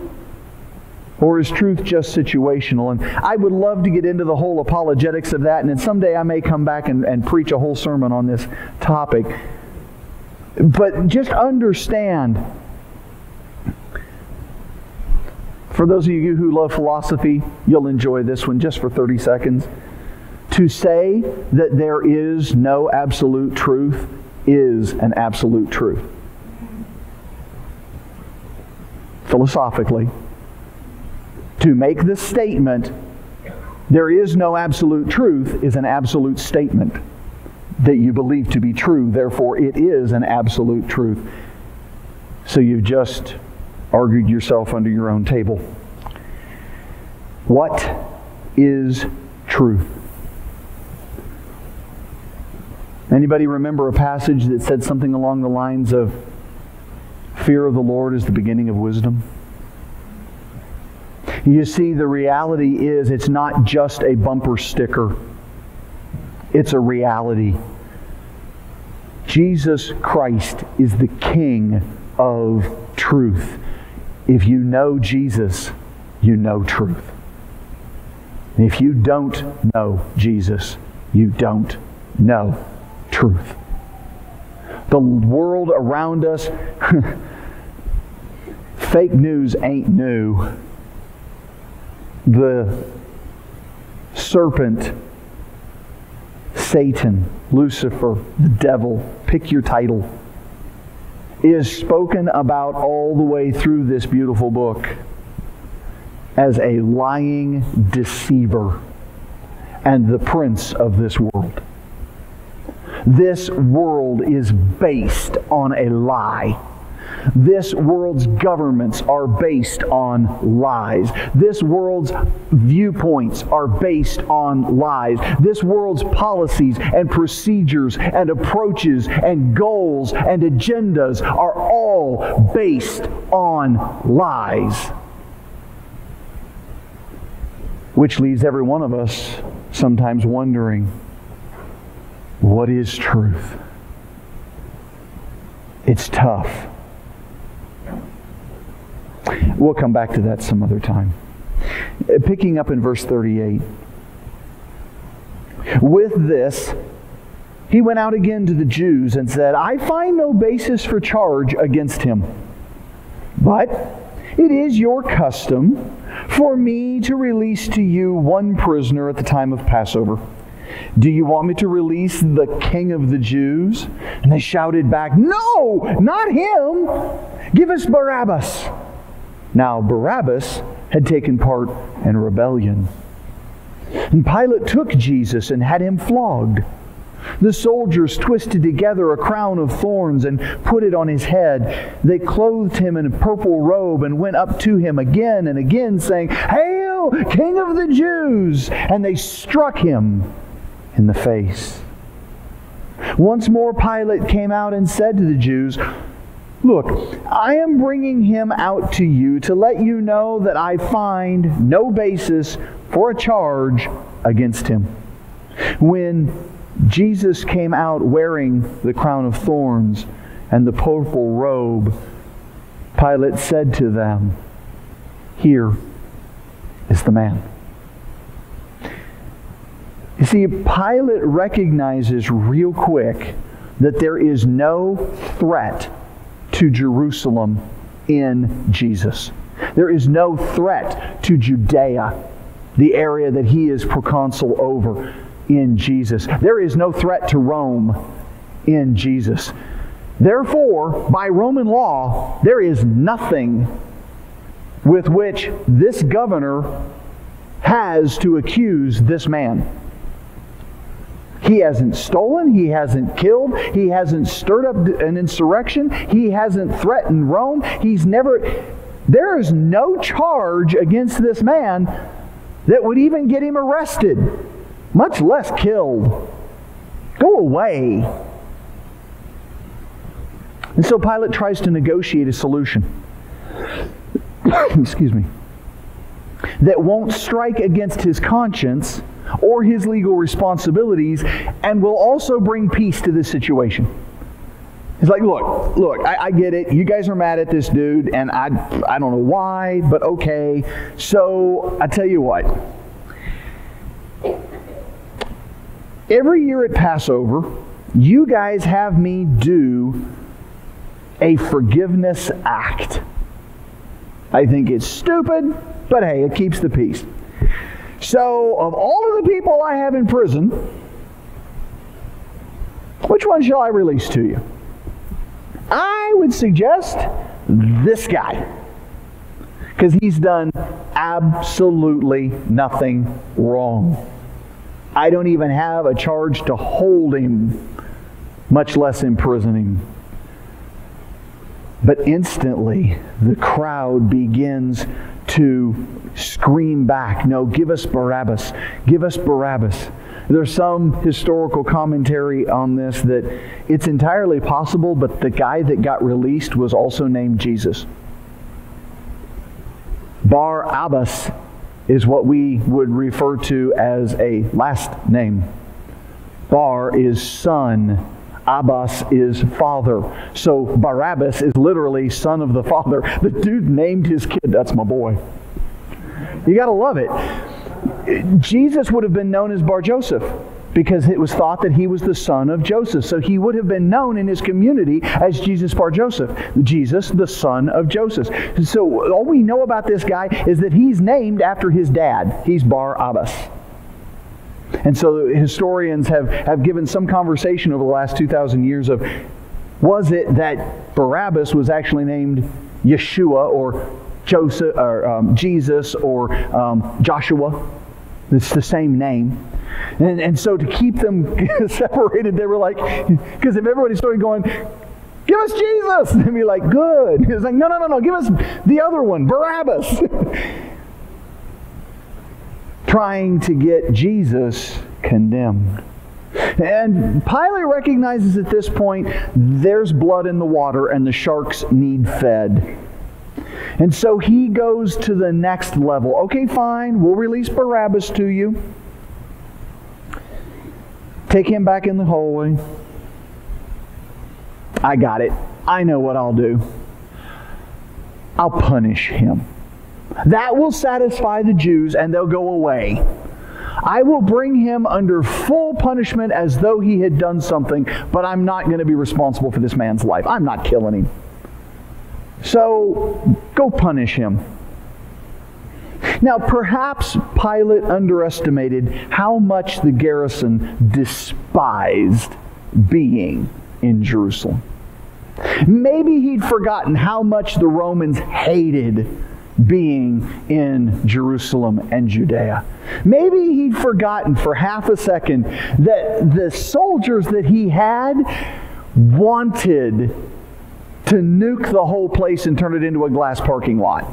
or is truth just situational? And I would love to get into the whole apologetics of that, and then someday I may come back and, and preach a whole sermon on this topic. But just understand for those of you who love philosophy, you'll enjoy this one just for 30 seconds. To say that there is no absolute truth is an absolute truth. Philosophically, to make the statement, there is no absolute truth, is an absolute statement that you believe to be true. Therefore, it is an absolute truth. So you've just argued yourself under your own table. What is truth? Anybody remember a passage that said something along the lines of fear of the Lord is the beginning of wisdom? You see, the reality is it's not just a bumper sticker, it's a reality. Jesus Christ is the King of truth. If you know Jesus, you know truth. If you don't know Jesus, you don't know truth. The world around us, fake news ain't new. The serpent, Satan, Lucifer, the devil, pick your title, is spoken about all the way through this beautiful book as a lying deceiver and the prince of this world. This world is based on a lie. This world's governments are based on lies. This world's viewpoints are based on lies. This world's policies and procedures and approaches and goals and agendas are all based on lies. Which leaves every one of us sometimes wondering what is truth? It's tough. We'll come back to that some other time. Uh, picking up in verse 38. With this, he went out again to the Jews and said, I find no basis for charge against him. But it is your custom for me to release to you one prisoner at the time of Passover. Do you want me to release the king of the Jews? And they shouted back, No, not him. Give us Barabbas. Now, Barabbas had taken part in rebellion. And Pilate took Jesus and had him flogged. The soldiers twisted together a crown of thorns and put it on his head. They clothed him in a purple robe and went up to him again and again, saying, Hail, King of the Jews! And they struck him in the face. Once more, Pilate came out and said to the Jews, Look, I am bringing him out to you to let you know that I find no basis for a charge against him. When Jesus came out wearing the crown of thorns and the purple robe. Pilate said to them, Here is the man. You see, Pilate recognizes real quick that there is no threat to Jerusalem in Jesus. There is no threat to Judea, the area that he is proconsul over, in Jesus. There is no threat to Rome in Jesus. Therefore, by Roman law, there is nothing with which this governor has to accuse this man. He hasn't stolen. He hasn't killed. He hasn't stirred up an insurrection. He hasn't threatened Rome. He's never. There is no charge against this man that would even get him arrested, much less killed. Go away. And so Pilate tries to negotiate a solution. Excuse me. That won't strike against his conscience or his legal responsibilities and will also bring peace to this situation. He's like, look, look, I, I, get it. You guys are mad at this dude, and I, I don't know why, but okay. So I tell you what. Every year at Passover, you guys have me do a forgiveness act. I think it's stupid, but hey, it keeps the peace. So, of all of the people I have in prison, which one shall I release to you? I would suggest this guy. Because he's done absolutely nothing wrong. I don't even have a charge to hold him, much less imprison him. But instantly, the crowd begins to scream back, No, give us Barabbas. Give us Barabbas. There's some historical commentary on this that it's entirely possible, but the guy that got released was also named Jesus. Bar Abbas is what we would refer to as a last name. Bar is son. Abbas is father. So Barabbas is literally son of the father. The dude named his kid, that's my boy. You got to love it. Jesus would have been known as Bar Joseph because it was thought that he was the son of Joseph. So he would have been known in his community as Jesus Bar Joseph, Jesus, the son of Joseph. So all we know about this guy is that he's named after his dad. He's Bar Abbas. And so historians have, have given some conversation over the last 2,000 years of was it that Barabbas was actually named Yeshua or Joseph or um, Jesus or um, Joshua? It's the same name. And, and so to keep them separated, they were like, because if everybody started going, give us Jesus, they'd be like, good. It's like, no, no, no, no, give us the other one, Barabbas. Trying to get Jesus condemned. And Pilate recognizes at this point there's blood in the water and the sharks need fed. And so he goes to the next level. Okay, fine, we'll release Barabbas to you. Take him back in the hallway. I got it. I know what I'll do. I'll punish him. That will satisfy the Jews and they'll go away. I will bring him under full punishment as though he had done something, but I'm not going to be responsible for this man's life. I'm not killing him. So go punish him. Now, perhaps Pilate underestimated how much the garrison despised being in Jerusalem. Maybe he'd forgotten how much the Romans hated being in Jerusalem and Judea. Maybe he'd forgotten for half a second that the soldiers that he had wanted to nuke the whole place and turn it into a glass parking lot.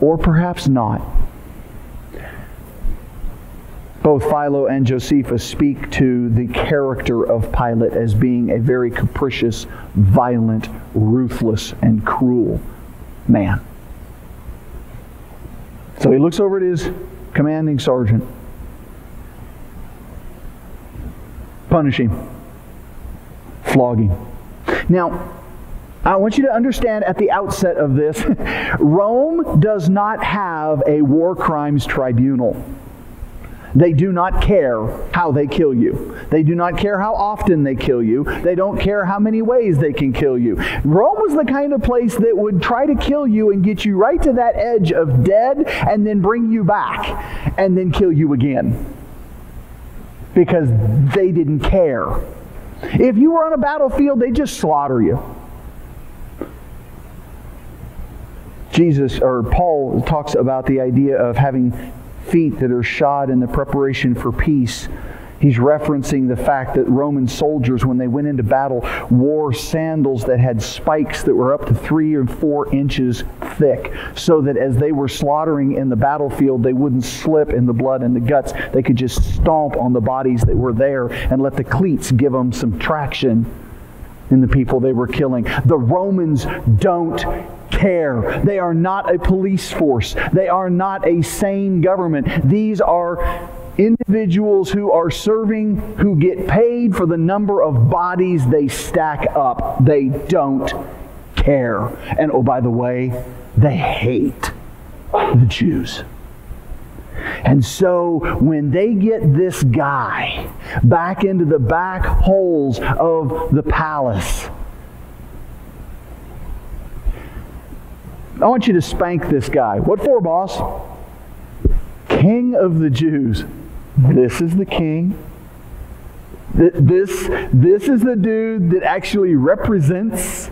Or perhaps not. Both Philo and Josephus speak to the character of Pilate as being a very capricious, violent, ruthless, and cruel man. So he looks over at his commanding sergeant. Punish him. Flog him. Now, I want you to understand at the outset of this Rome does not have a war crimes tribunal. They do not care how they kill you. They do not care how often they kill you. They don't care how many ways they can kill you. Rome was the kind of place that would try to kill you and get you right to that edge of dead and then bring you back and then kill you again. Because they didn't care. If you were on a battlefield, they just slaughter you. Jesus or Paul talks about the idea of having feet that are shod in the preparation for peace. He's referencing the fact that Roman soldiers, when they went into battle, wore sandals that had spikes that were up to three or four inches thick, so that as they were slaughtering in the battlefield, they wouldn't slip in the blood and the guts. They could just stomp on the bodies that were there and let the cleats give them some traction in the people they were killing. The Romans don't care. They are not a police force. They are not a sane government. These are individuals who are serving, who get paid for the number of bodies they stack up. They don't care. And oh, by the way, they hate the Jews. And so when they get this guy back into the back holes of the palace, I want you to spank this guy. What for, boss? King of the Jews. This is the king. This, this is the dude that actually represents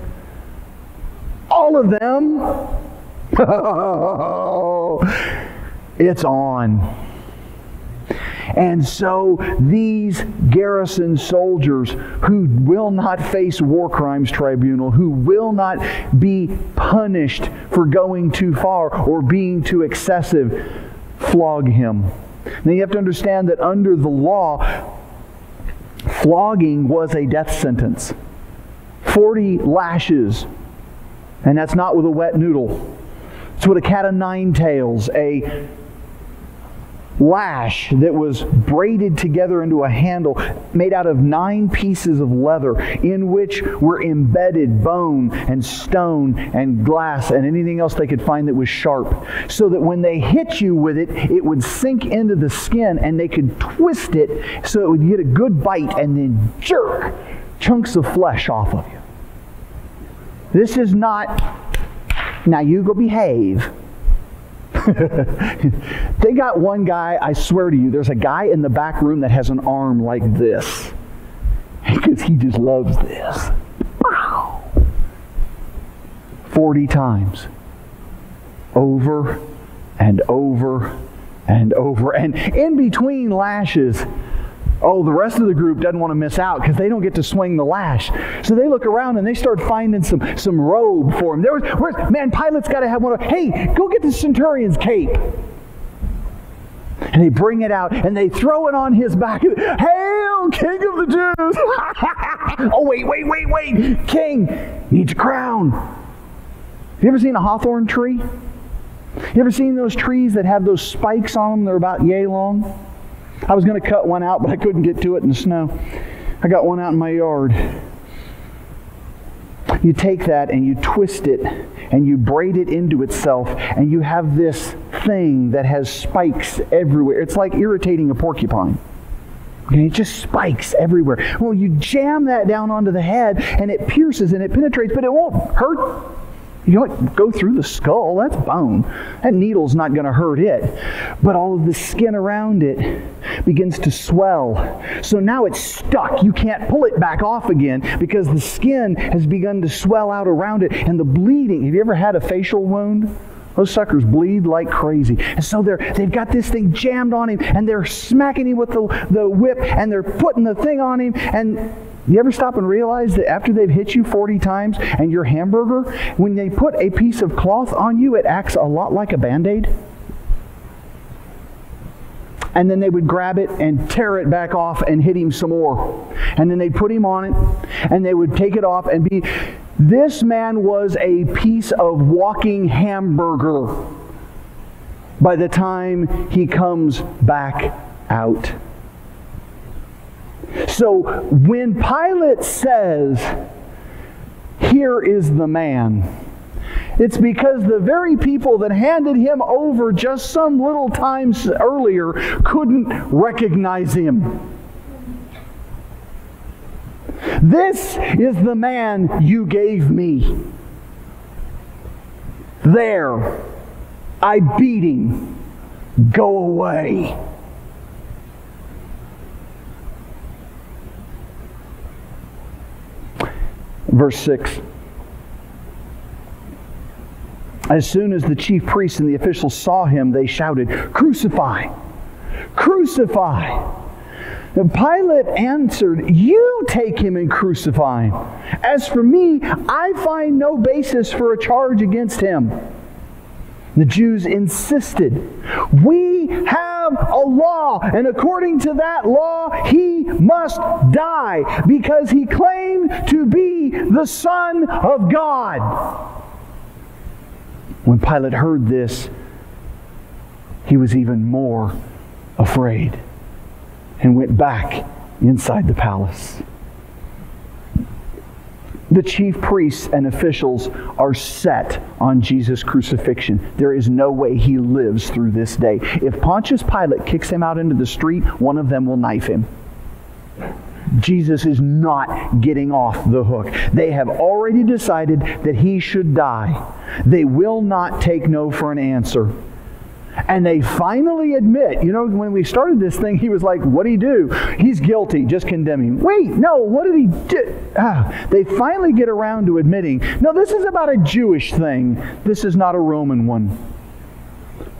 all of them. it's on. And so these garrison soldiers who will not face war crimes tribunal, who will not be punished for going too far or being too excessive, flog him. Now you have to understand that under the law, flogging was a death sentence. 40 lashes, and that's not with a wet noodle. It's with a cat of nine tails, a lash that was braided together into a handle made out of nine pieces of leather in which were embedded bone and stone and glass and anything else they could find that was sharp. So that when they hit you with it it would sink into the skin and they could twist it so it would get a good bite and then jerk chunks of flesh off of you. This is not now you go behave they got one guy, I swear to you, there's a guy in the back room that has an arm like this. Because he just loves this. Wow. 40 times. Over and over and over. And in between lashes, Oh, the rest of the group doesn't want to miss out because they don't get to swing the lash. So they look around and they start finding some, some robe for him. There was, where's, man, Pilate's got to have one of, hey, go get the centurion's cape. And they bring it out and they throw it on his back. Hail, King of the Jews! oh, wait, wait, wait, wait. King needs a crown. Have you ever seen a hawthorn tree? You ever seen those trees that have those spikes on them? They're about yay long. I was going to cut one out, but I couldn't get to it in the snow. I got one out in my yard. You take that and you twist it and you braid it into itself, and you have this thing that has spikes everywhere. It's like irritating a porcupine. Okay, it just spikes everywhere. Well, you jam that down onto the head and it pierces and it penetrates, but it won't hurt you don't go through the skull, that's bone. That needle's not going to hurt it. But all of the skin around it begins to swell. So now it's stuck. You can't pull it back off again because the skin has begun to swell out around it and the bleeding. Have you ever had a facial wound? Those suckers bleed like crazy. And so they're, they've got this thing jammed on him and they're smacking him with the, the whip and they're putting the thing on him and you ever stop and realize that after they've hit you 40 times and your hamburger, when they put a piece of cloth on you, it acts a lot like a band aid? And then they would grab it and tear it back off and hit him some more. And then they'd put him on it and they would take it off and be. This man was a piece of walking hamburger by the time he comes back out. So when Pilate says, Here is the man, It's because the very people that handed him over just some little times earlier couldn't recognize him. This is the man you gave me. There, I beat him. Go away. Verse 6. As soon as the chief priests and the officials saw him, they shouted, Crucify! Crucify! And Pilate answered, You take him and crucify him. As for me, I find no basis for a charge against him. The Jews insisted, We have a law, and according to that law, he must die because he claimed to be the Son of God. When Pilate heard this, he was even more afraid and went back inside the palace. The chief priests and officials are set on Jesus' crucifixion. There is no way he lives through this day. If Pontius Pilate kicks him out into the street, one of them will knife him. Jesus is not getting off the hook. They have already decided that he should die. They will not take no for an answer. And they finally admit, you know, when we started this thing, he was like, What did he do? He's guilty, just condemn him. Wait, no, what did he do? Ah, they finally get around to admitting, No, this is about a Jewish thing. This is not a Roman one.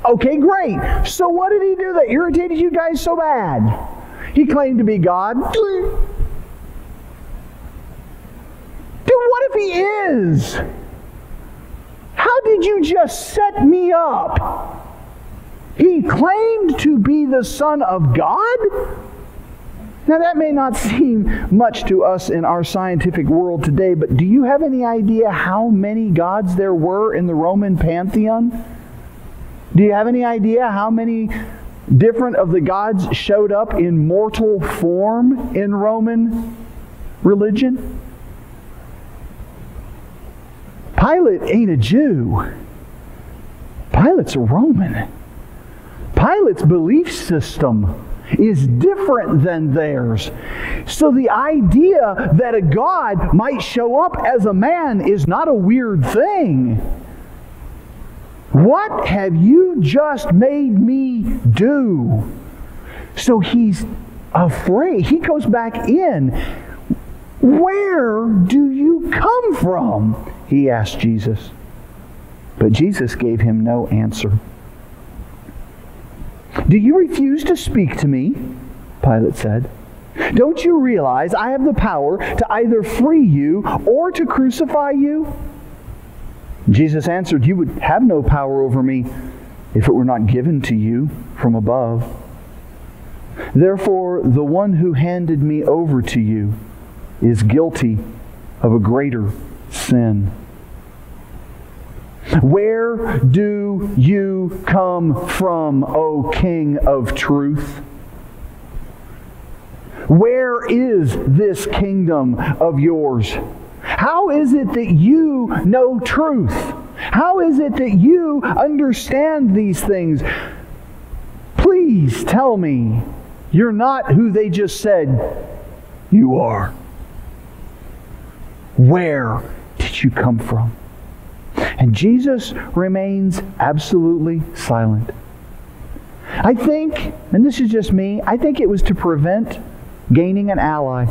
Okay, great. So what did he do that irritated you guys so bad? He claimed to be God. Dude, what if he is? How did you just set me up? He claimed to be the Son of God? Now, that may not seem much to us in our scientific world today, but do you have any idea how many gods there were in the Roman pantheon? Do you have any idea how many different of the gods showed up in mortal form in Roman religion? Pilate ain't a Jew. Pilate's a Roman. Pilate's belief system is different than theirs. So the idea that a God might show up as a man is not a weird thing. What have you just made me do? So he's afraid. He goes back in. Where do you come from? He asked Jesus. But Jesus gave him no answer. Do you refuse to speak to me? Pilate said. Don't you realize I have the power to either free you or to crucify you? Jesus answered, You would have no power over me if it were not given to you from above. Therefore, the one who handed me over to you is guilty of a greater sin. Where do you come from, O King of truth? Where is this kingdom of yours? How is it that you know truth? How is it that you understand these things? Please tell me you're not who they just said you are. Where did you come from? And Jesus remains absolutely silent. I think, and this is just me, I think it was to prevent gaining an ally.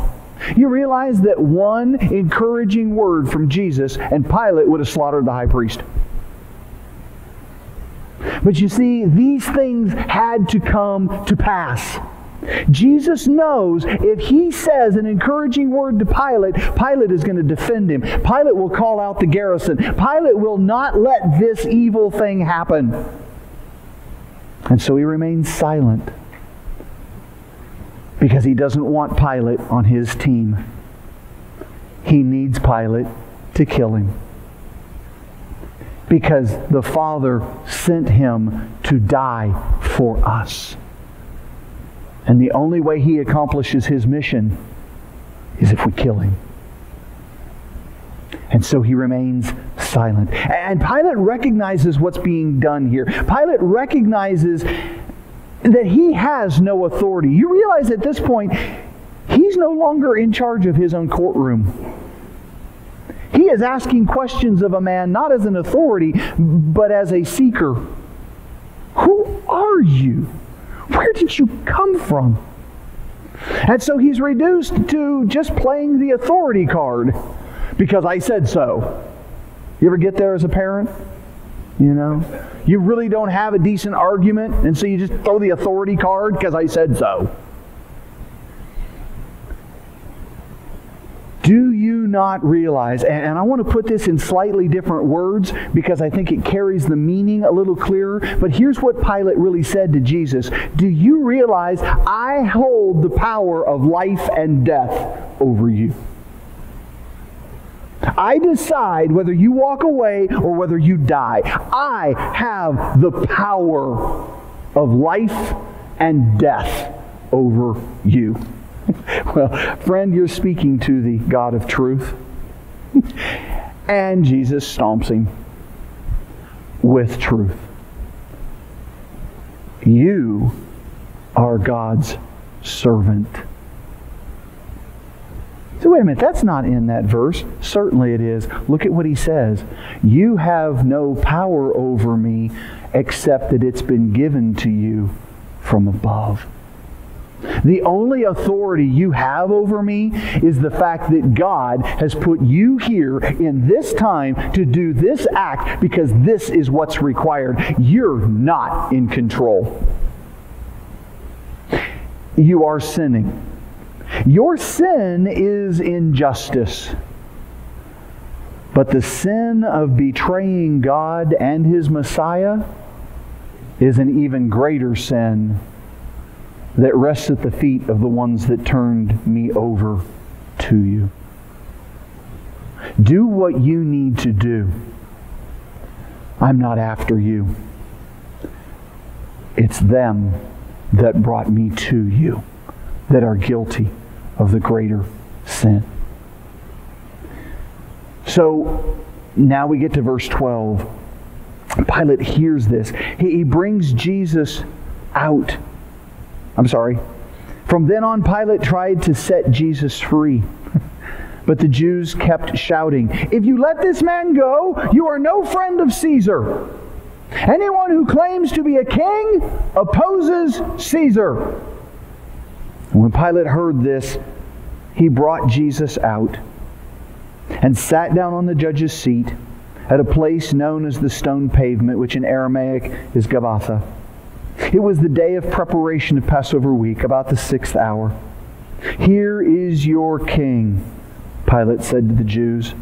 You realize that one encouraging word from Jesus and Pilate would have slaughtered the high priest. But you see, these things had to come to pass. Jesus knows if he says an encouraging word to Pilate, Pilate is going to defend him. Pilate will call out the garrison. Pilate will not let this evil thing happen. And so he remains silent because he doesn't want Pilate on his team. He needs Pilate to kill him because the Father sent him to die for us. And the only way he accomplishes his mission is if we kill him. And so he remains silent. And Pilate recognizes what's being done here. Pilate recognizes that he has no authority. You realize at this point, he's no longer in charge of his own courtroom. He is asking questions of a man not as an authority, but as a seeker. Who are you? Where did you come from? And so he's reduced to just playing the authority card because I said so. You ever get there as a parent? You know? You really don't have a decent argument, and so you just throw the authority card because I said so. Do you not realize, and I want to put this in slightly different words because I think it carries the meaning a little clearer, but here's what Pilate really said to Jesus Do you realize I hold the power of life and death over you? I decide whether you walk away or whether you die. I have the power of life and death over you. well, friend, you're speaking to the God of truth. and Jesus stomps him with truth. You are God's servant. So, wait a minute, that's not in that verse. Certainly it is. Look at what he says. You have no power over me except that it's been given to you from above. The only authority you have over me is the fact that God has put you here in this time to do this act because this is what's required. You're not in control. You are sinning. Your sin is injustice. But the sin of betraying God and His Messiah is an even greater sin that rests at the feet of the ones that turned me over to you. Do what you need to do. I'm not after you. It's them that brought me to you that are guilty of the greater sin. So now we get to verse 12. Pilate hears this. He, he brings Jesus out I'm sorry. From then on, Pilate tried to set Jesus free. But the Jews kept shouting, If you let this man go, you are no friend of Caesar. Anyone who claims to be a king opposes Caesar. When Pilate heard this, he brought Jesus out and sat down on the judge's seat at a place known as the stone pavement, which in Aramaic is Gabbatha. It was the day of preparation of Passover week, about the sixth hour. Here is your king, Pilate said to the Jews.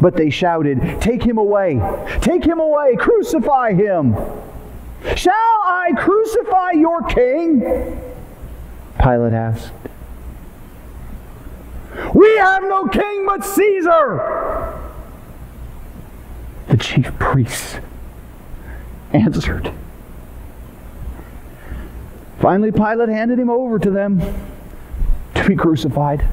But they shouted, Take him away! Take him away! Crucify him! Shall I crucify your king? Pilate asked. We have no king but Caesar! The chief priests answered. Finally, Pilate handed him over to them to be crucified.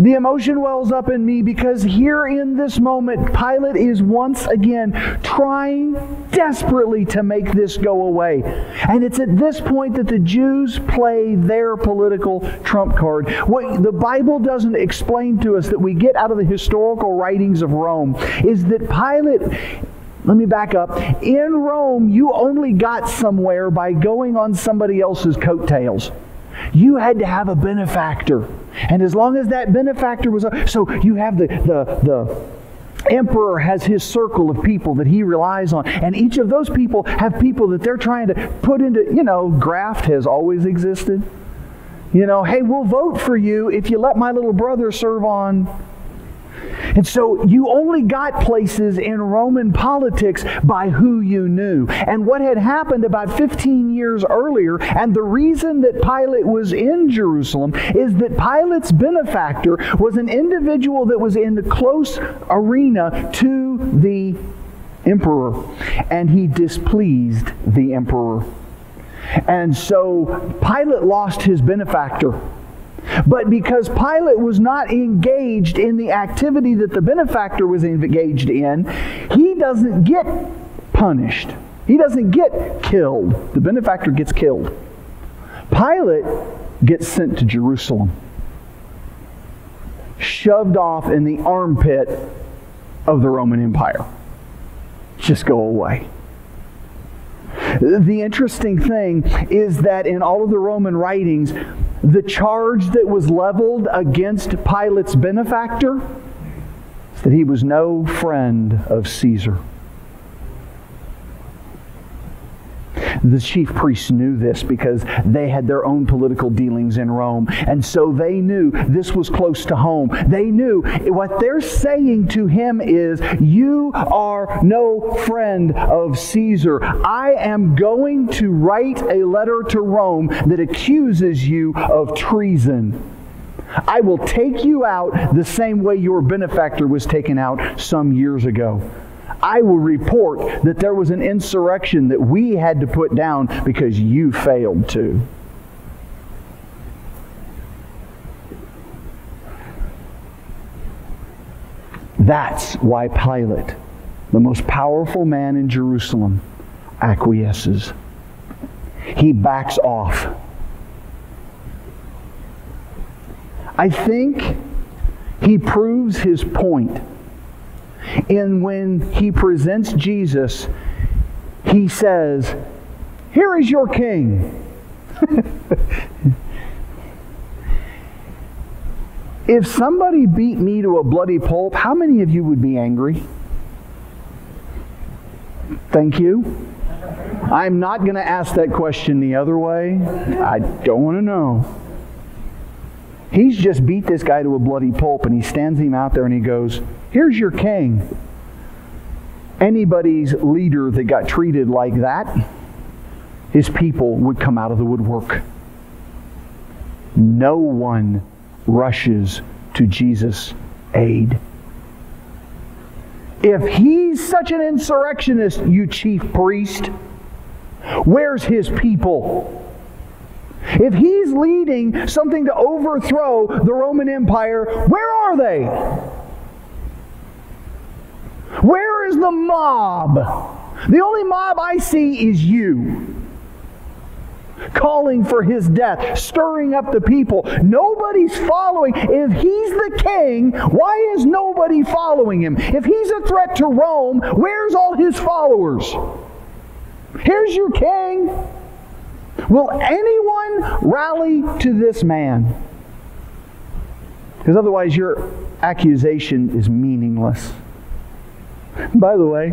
The emotion wells up in me because here in this moment, Pilate is once again trying desperately to make this go away. And it's at this point that the Jews play their political trump card. What the Bible doesn't explain to us that we get out of the historical writings of Rome is that Pilate let me back up. In Rome, you only got somewhere by going on somebody else's coattails. You had to have a benefactor. And as long as that benefactor was so you have the the the emperor has his circle of people that he relies on and each of those people have people that they're trying to put into you know graft has always existed you know hey we'll vote for you if you let my little brother serve on and so you only got places in Roman politics by who you knew. And what had happened about 15 years earlier, and the reason that Pilate was in Jerusalem, is that Pilate's benefactor was an individual that was in the close arena to the emperor. And he displeased the emperor. And so Pilate lost his benefactor. But because Pilate was not engaged in the activity that the benefactor was engaged in, he doesn't get punished. He doesn't get killed. The benefactor gets killed. Pilate gets sent to Jerusalem, shoved off in the armpit of the Roman Empire. Just go away. The interesting thing is that in all of the Roman writings, the charge that was leveled against Pilate's benefactor that he was no friend of Caesar. The chief priests knew this because they had their own political dealings in Rome. And so they knew this was close to home. They knew what they're saying to him is, You are no friend of Caesar. I am going to write a letter to Rome that accuses you of treason. I will take you out the same way your benefactor was taken out some years ago. I will report that there was an insurrection that we had to put down because you failed to. That's why Pilate, the most powerful man in Jerusalem, acquiesces. He backs off. I think he proves his point and when he presents Jesus, he says, Here is your king. if somebody beat me to a bloody pulp, how many of you would be angry? Thank you. I'm not going to ask that question the other way. I don't want to know. He's just beat this guy to a bloody pulp and he stands him out there and he goes, Here's your king. Anybody's leader that got treated like that, his people would come out of the woodwork. No one rushes to Jesus' aid. If he's such an insurrectionist, you chief priest, where's his people? If he's leading something to overthrow the Roman Empire, where are they? Where is the mob? The only mob I see is you. Calling for his death, stirring up the people. Nobody's following. If he's the king, why is nobody following him? If he's a threat to Rome, where's all his followers? Here's your king. Will anyone rally to this man? Because otherwise, your accusation is meaningless. By the way,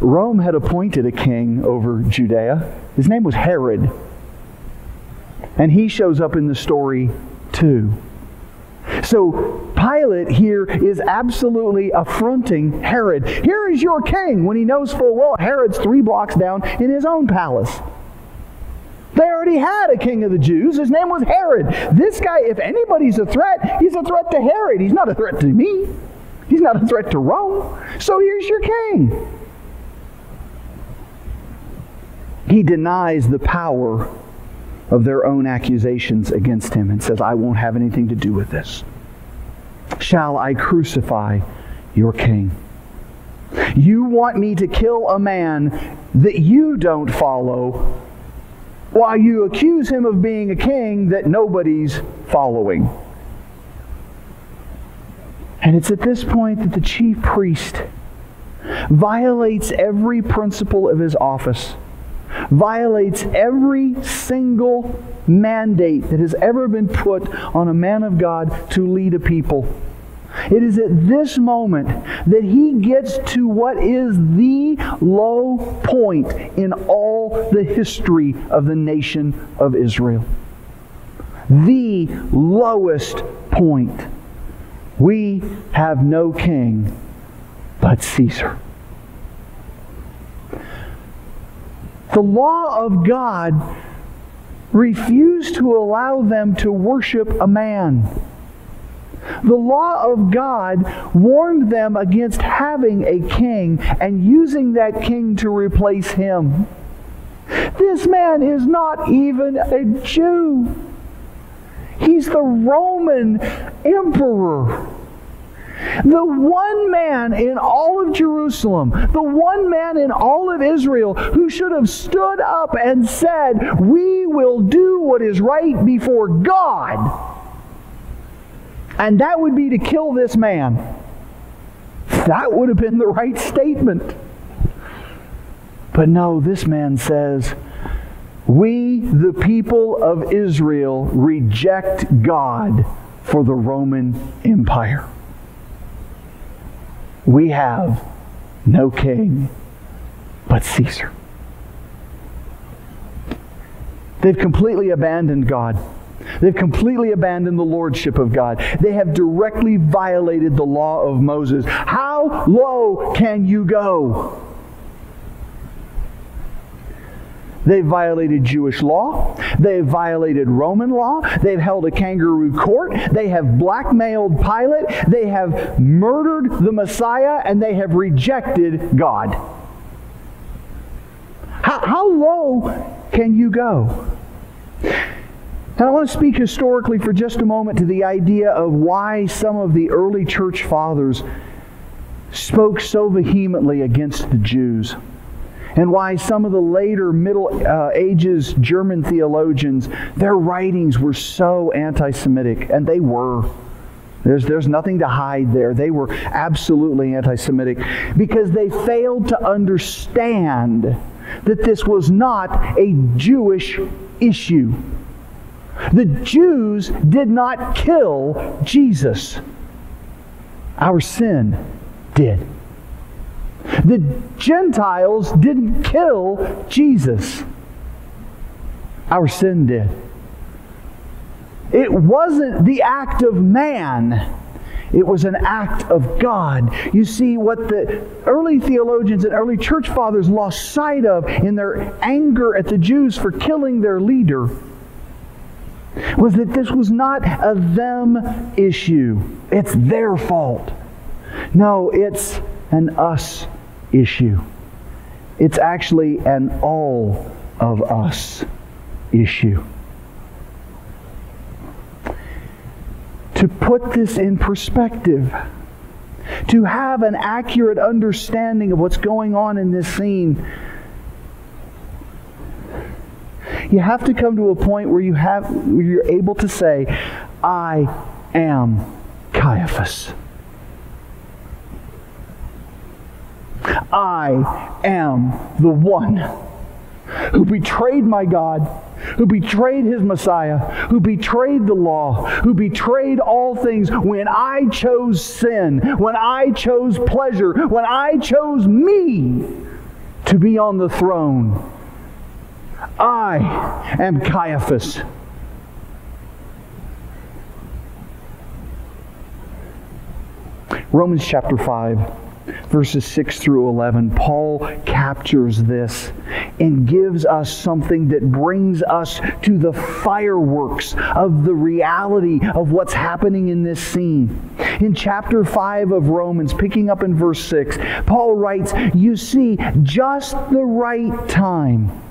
Rome had appointed a king over Judea. His name was Herod. And he shows up in the story too. So Pilate here is absolutely affronting Herod. Here is your king when he knows full well Herod's three blocks down in his own palace. They already had a king of the Jews. His name was Herod. This guy, if anybody's a threat, he's a threat to Herod. He's not a threat to me. He's not a threat to Rome. So here's your king. He denies the power of their own accusations against him and says, I won't have anything to do with this. Shall I crucify your king? You want me to kill a man that you don't follow while you accuse him of being a king that nobody's following. And it's at this point that the chief priest violates every principle of his office, violates every single mandate that has ever been put on a man of God to lead a people. It is at this moment that he gets to what is the low point in all the history of the nation of Israel. The lowest point. We have no king but Caesar. The law of God refused to allow them to worship a man. The law of God warned them against having a king and using that king to replace him. This man is not even a Jew. He's the Roman emperor. The one man in all of Jerusalem, the one man in all of Israel who should have stood up and said, We will do what is right before God. And that would be to kill this man. That would have been the right statement. But no, this man says, We, the people of Israel, reject God for the Roman Empire. We have no king but Caesar. They've completely abandoned God. They've completely abandoned the lordship of God. They have directly violated the law of Moses. How low can you go? They've violated Jewish law. They've violated Roman law. They've held a kangaroo court. They have blackmailed Pilate. They have murdered the Messiah and they have rejected God. How, how low can you go? And I want to speak historically for just a moment to the idea of why some of the early church fathers spoke so vehemently against the Jews and why some of the later Middle uh, Ages German theologians, their writings were so anti Semitic, and they were. There's, there's nothing to hide there. They were absolutely anti Semitic because they failed to understand that this was not a Jewish issue. The Jews did not kill Jesus, our sin did. The Gentiles didn't kill Jesus. Our sin did. It wasn't the act of man. It was an act of God. You see, what the early theologians and early church fathers lost sight of in their anger at the Jews for killing their leader was that this was not a them issue. It's their fault. No, it's an us issue. It's actually an all of us issue. To put this in perspective, to have an accurate understanding of what's going on in this scene, you have to come to a point where you have where you're able to say, I am Caiaphas. I am the one who betrayed my God, who betrayed his Messiah, who betrayed the law, who betrayed all things when I chose sin, when I chose pleasure, when I chose me to be on the throne. I am Caiaphas. Romans chapter 5 verses 6 through 11, Paul captures this and gives us something that brings us to the fireworks of the reality of what's happening in this scene. In chapter 5 of Romans, picking up in verse 6, Paul writes, You see, just the right time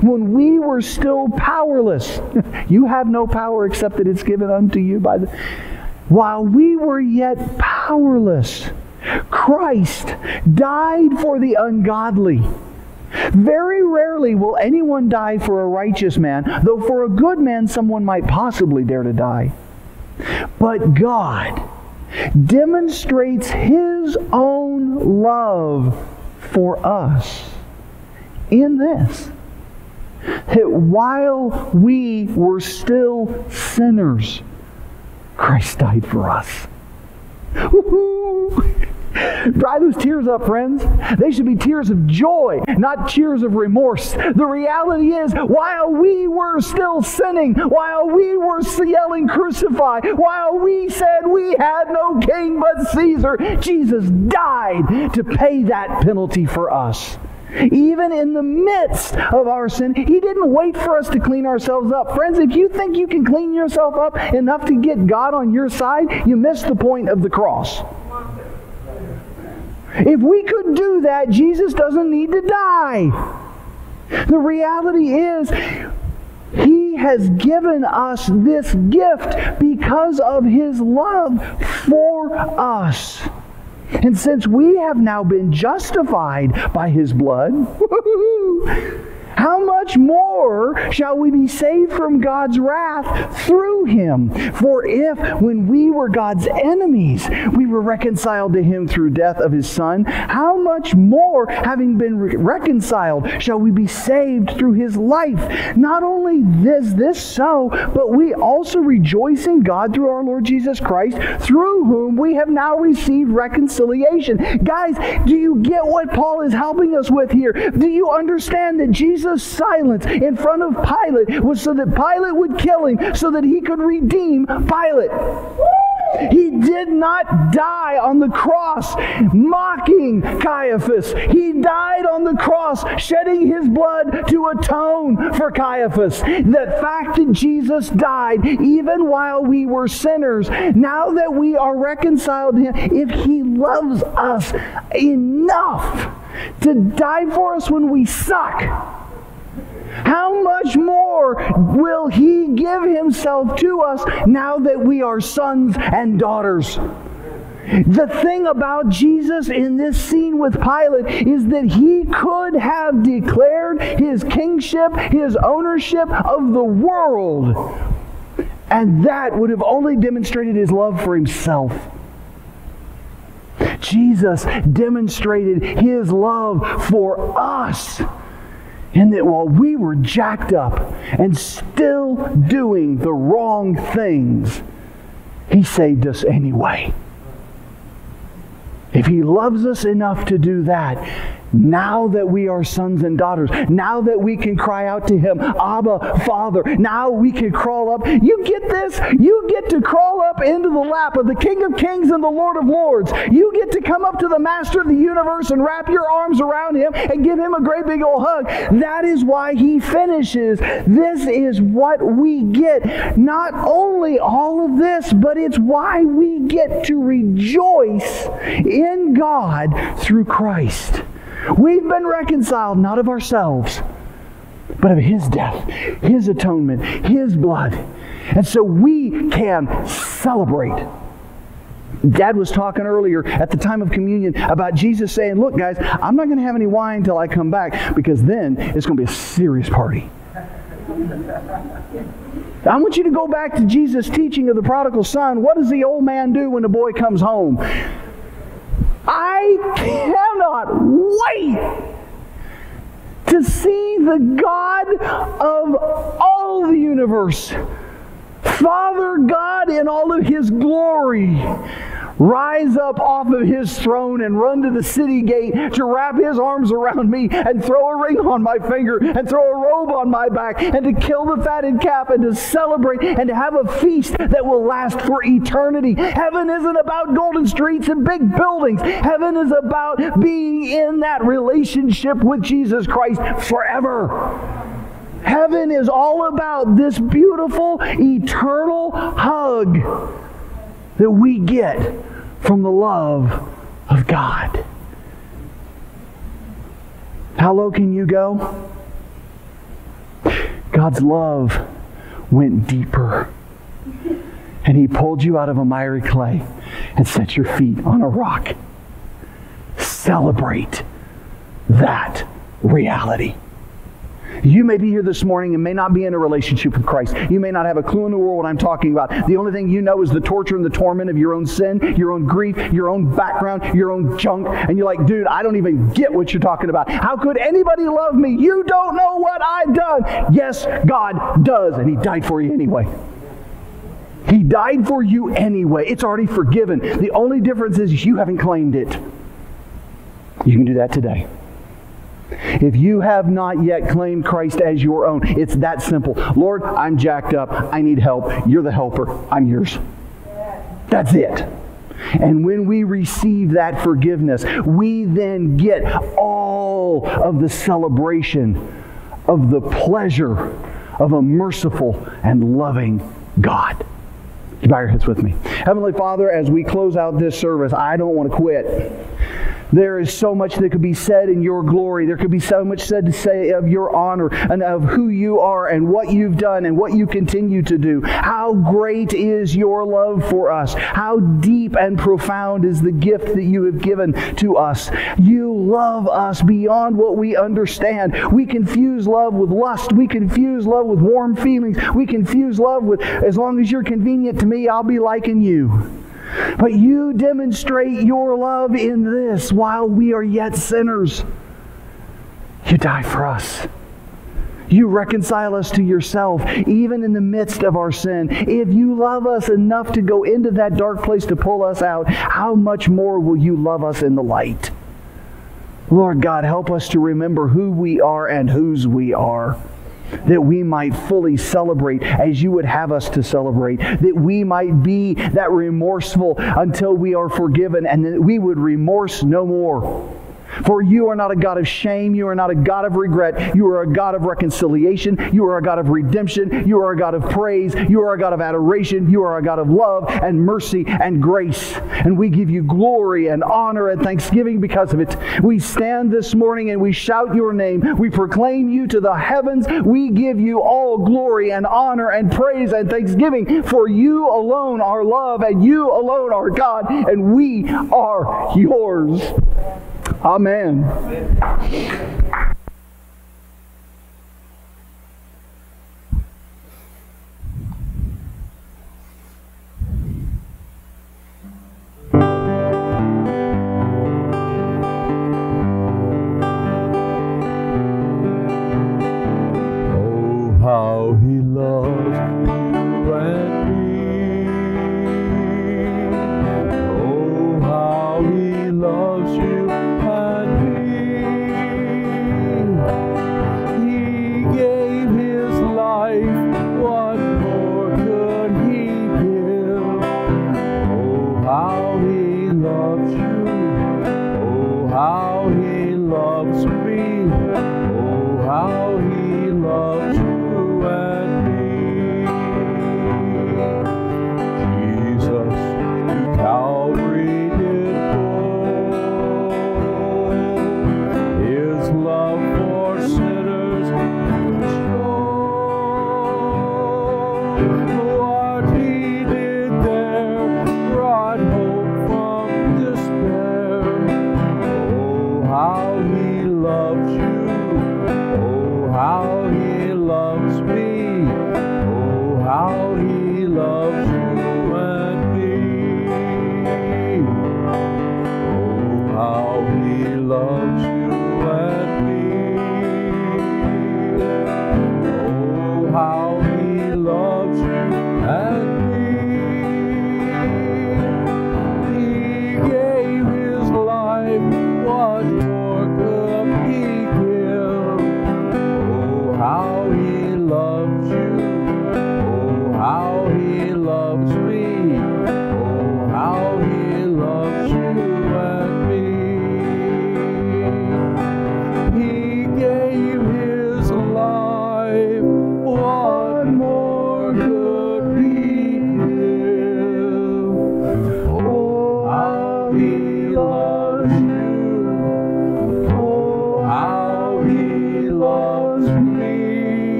when we were still powerless. you have no power except that it's given unto you by the. While we were yet powerless, Christ died for the ungodly. Very rarely will anyone die for a righteous man, though for a good man someone might possibly dare to die. But God demonstrates His own love for us in this that while we were still sinners, Christ died for us. Woo-hoo! Dry those tears up, friends. They should be tears of joy, not tears of remorse. The reality is, while we were still sinning, while we were yelling, crucify, while we said we had no king but Caesar, Jesus died to pay that penalty for us. Even in the midst of our sin, He didn't wait for us to clean ourselves up. Friends, if you think you can clean yourself up enough to get God on your side, you miss the point of the cross. If we could do that, Jesus doesn't need to die. The reality is, He has given us this gift because of His love for us. And since we have now been justified by His blood, how much more shall we be saved from God's wrath through him? For if, when we were God's enemies, we were reconciled to him through death of his Son, how much more, having been re- reconciled, shall we be saved through his life? Not only is this so, but we also rejoice in God through our Lord Jesus Christ, through whom we have now received reconciliation. Guys, do you get what Paul is helping us with here? Do you understand that Jesus' silence in front of Pilate was so that Pilate would kill him, so that he could redeem Pilate? He did not die on the cross mocking Caiaphas. He died on the cross shedding his blood to atone for Caiaphas. The fact that Jesus died even while we were sinners, now that we are reconciled to him, if he loves us enough to die for us when we suck, how much more will He give Himself to us now that we are sons and daughters? The thing about Jesus in this scene with Pilate is that he could have declared his kingship, his ownership of the world, and that would have only demonstrated his love for himself. Jesus demonstrated his love for us and that while we were jacked up and still doing the wrong things, He saved us anyway. If He loves us enough to do that, now that we are sons and daughters, now that we can cry out to Him, Abba, Father, now we can crawl up. You get this? You get to crawl up into the lap of the King of Kings and the Lord of Lords. You get to come up to the Master of the universe and wrap your arms around Him and give Him a great big old hug. That is why He finishes. This is what we get. Not only all of this, but it's why we get to rejoice in God through Christ. We've been reconciled not of ourselves, but of His death, His atonement, His blood. And so we can celebrate. Dad was talking earlier at the time of communion about Jesus saying, Look, guys, I'm not going to have any wine until I come back because then it's going to be a serious party. I want you to go back to Jesus' teaching of the prodigal son. What does the old man do when the boy comes home? I cannot wait to see the God of all the universe, Father God in all of His glory, rise up off of his throne and run to the city gate to wrap his arms around me and throw a ring on my finger and throw a robe on my back and to kill the fatted calf and to celebrate and to have a feast that will last for eternity. Heaven isn't about golden streets and big buildings. Heaven is about being in that relationship with Jesus Christ forever. Heaven is all about this beautiful, eternal hug that we get from the love of God. How low can you go? God's love went deeper. And He pulled you out of a miry clay and set your feet on a rock. Celebrate that reality. You may be here this morning and may not be in a relationship with Christ. You may not have a clue in the world what I'm talking about. The only thing you know is the torture and the torment of your own sin, your own grief, your own background, your own junk. And you're like, dude, I don't even get what you're talking about. How could anybody love me? You don't know what I've done. Yes, God does, and He died for you anyway. He died for you anyway. It's already forgiven. The only difference is you haven't claimed it. You can do that today. If you have not yet claimed Christ as your own, it's that simple. Lord, I'm jacked up. I need help. You're the helper. I'm yours. That's it. And when we receive that forgiveness, we then get all of the celebration of the pleasure of a merciful and loving God. You Bow your heads with me. Heavenly Father, as we close out this service, I don't want to quit There is so much that could be said in your glory. There could be so much said to say of your honor and of who you are and what you've done and what you continue to do. How great is your love for us? How deep and profound is the gift that you have given to us? You love us beyond what we understand. We confuse love with lust. We confuse love with warm feelings. We confuse love with, as long as you're convenient to me, I'll be liking you. But you demonstrate your love in this while we are yet sinners. You die for us. You reconcile us to yourself, even in the midst of our sin. If you love us enough to go into that dark place to pull us out, how much more will you love us in the light? Lord God, help us to remember who we are and whose we are that we might fully celebrate as you would have us to celebrate, that we might be that remorseful until we are forgiven, and that we would remorse no more. For you are not a God of shame. You are not a God of regret. You are a God of reconciliation. You are a God of redemption. You are a God of praise. You are a God of adoration. You are a God of love and mercy and grace. And we give you glory and honor and thanksgiving because of it. We stand this morning and we shout your name. We proclaim you to the heavens. We give you all glory and honor and praise and thanksgiving. For you alone are love and you alone are God. And we are yours. Amen. Oh, how he loves oh, you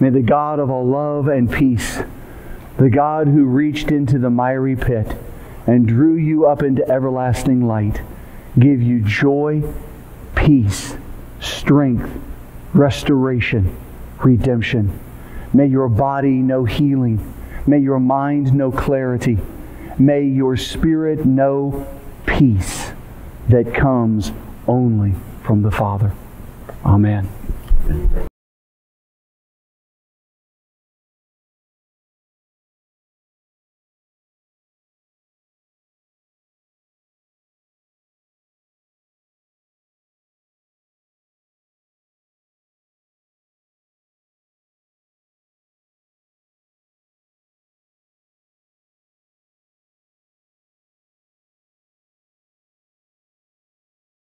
May the God of all love and peace, the God who reached into the miry pit and drew you up into everlasting light, give you joy, peace, strength, restoration, redemption. May your body know healing. May your mind know clarity. May your spirit know peace that comes only from the Father. Amen.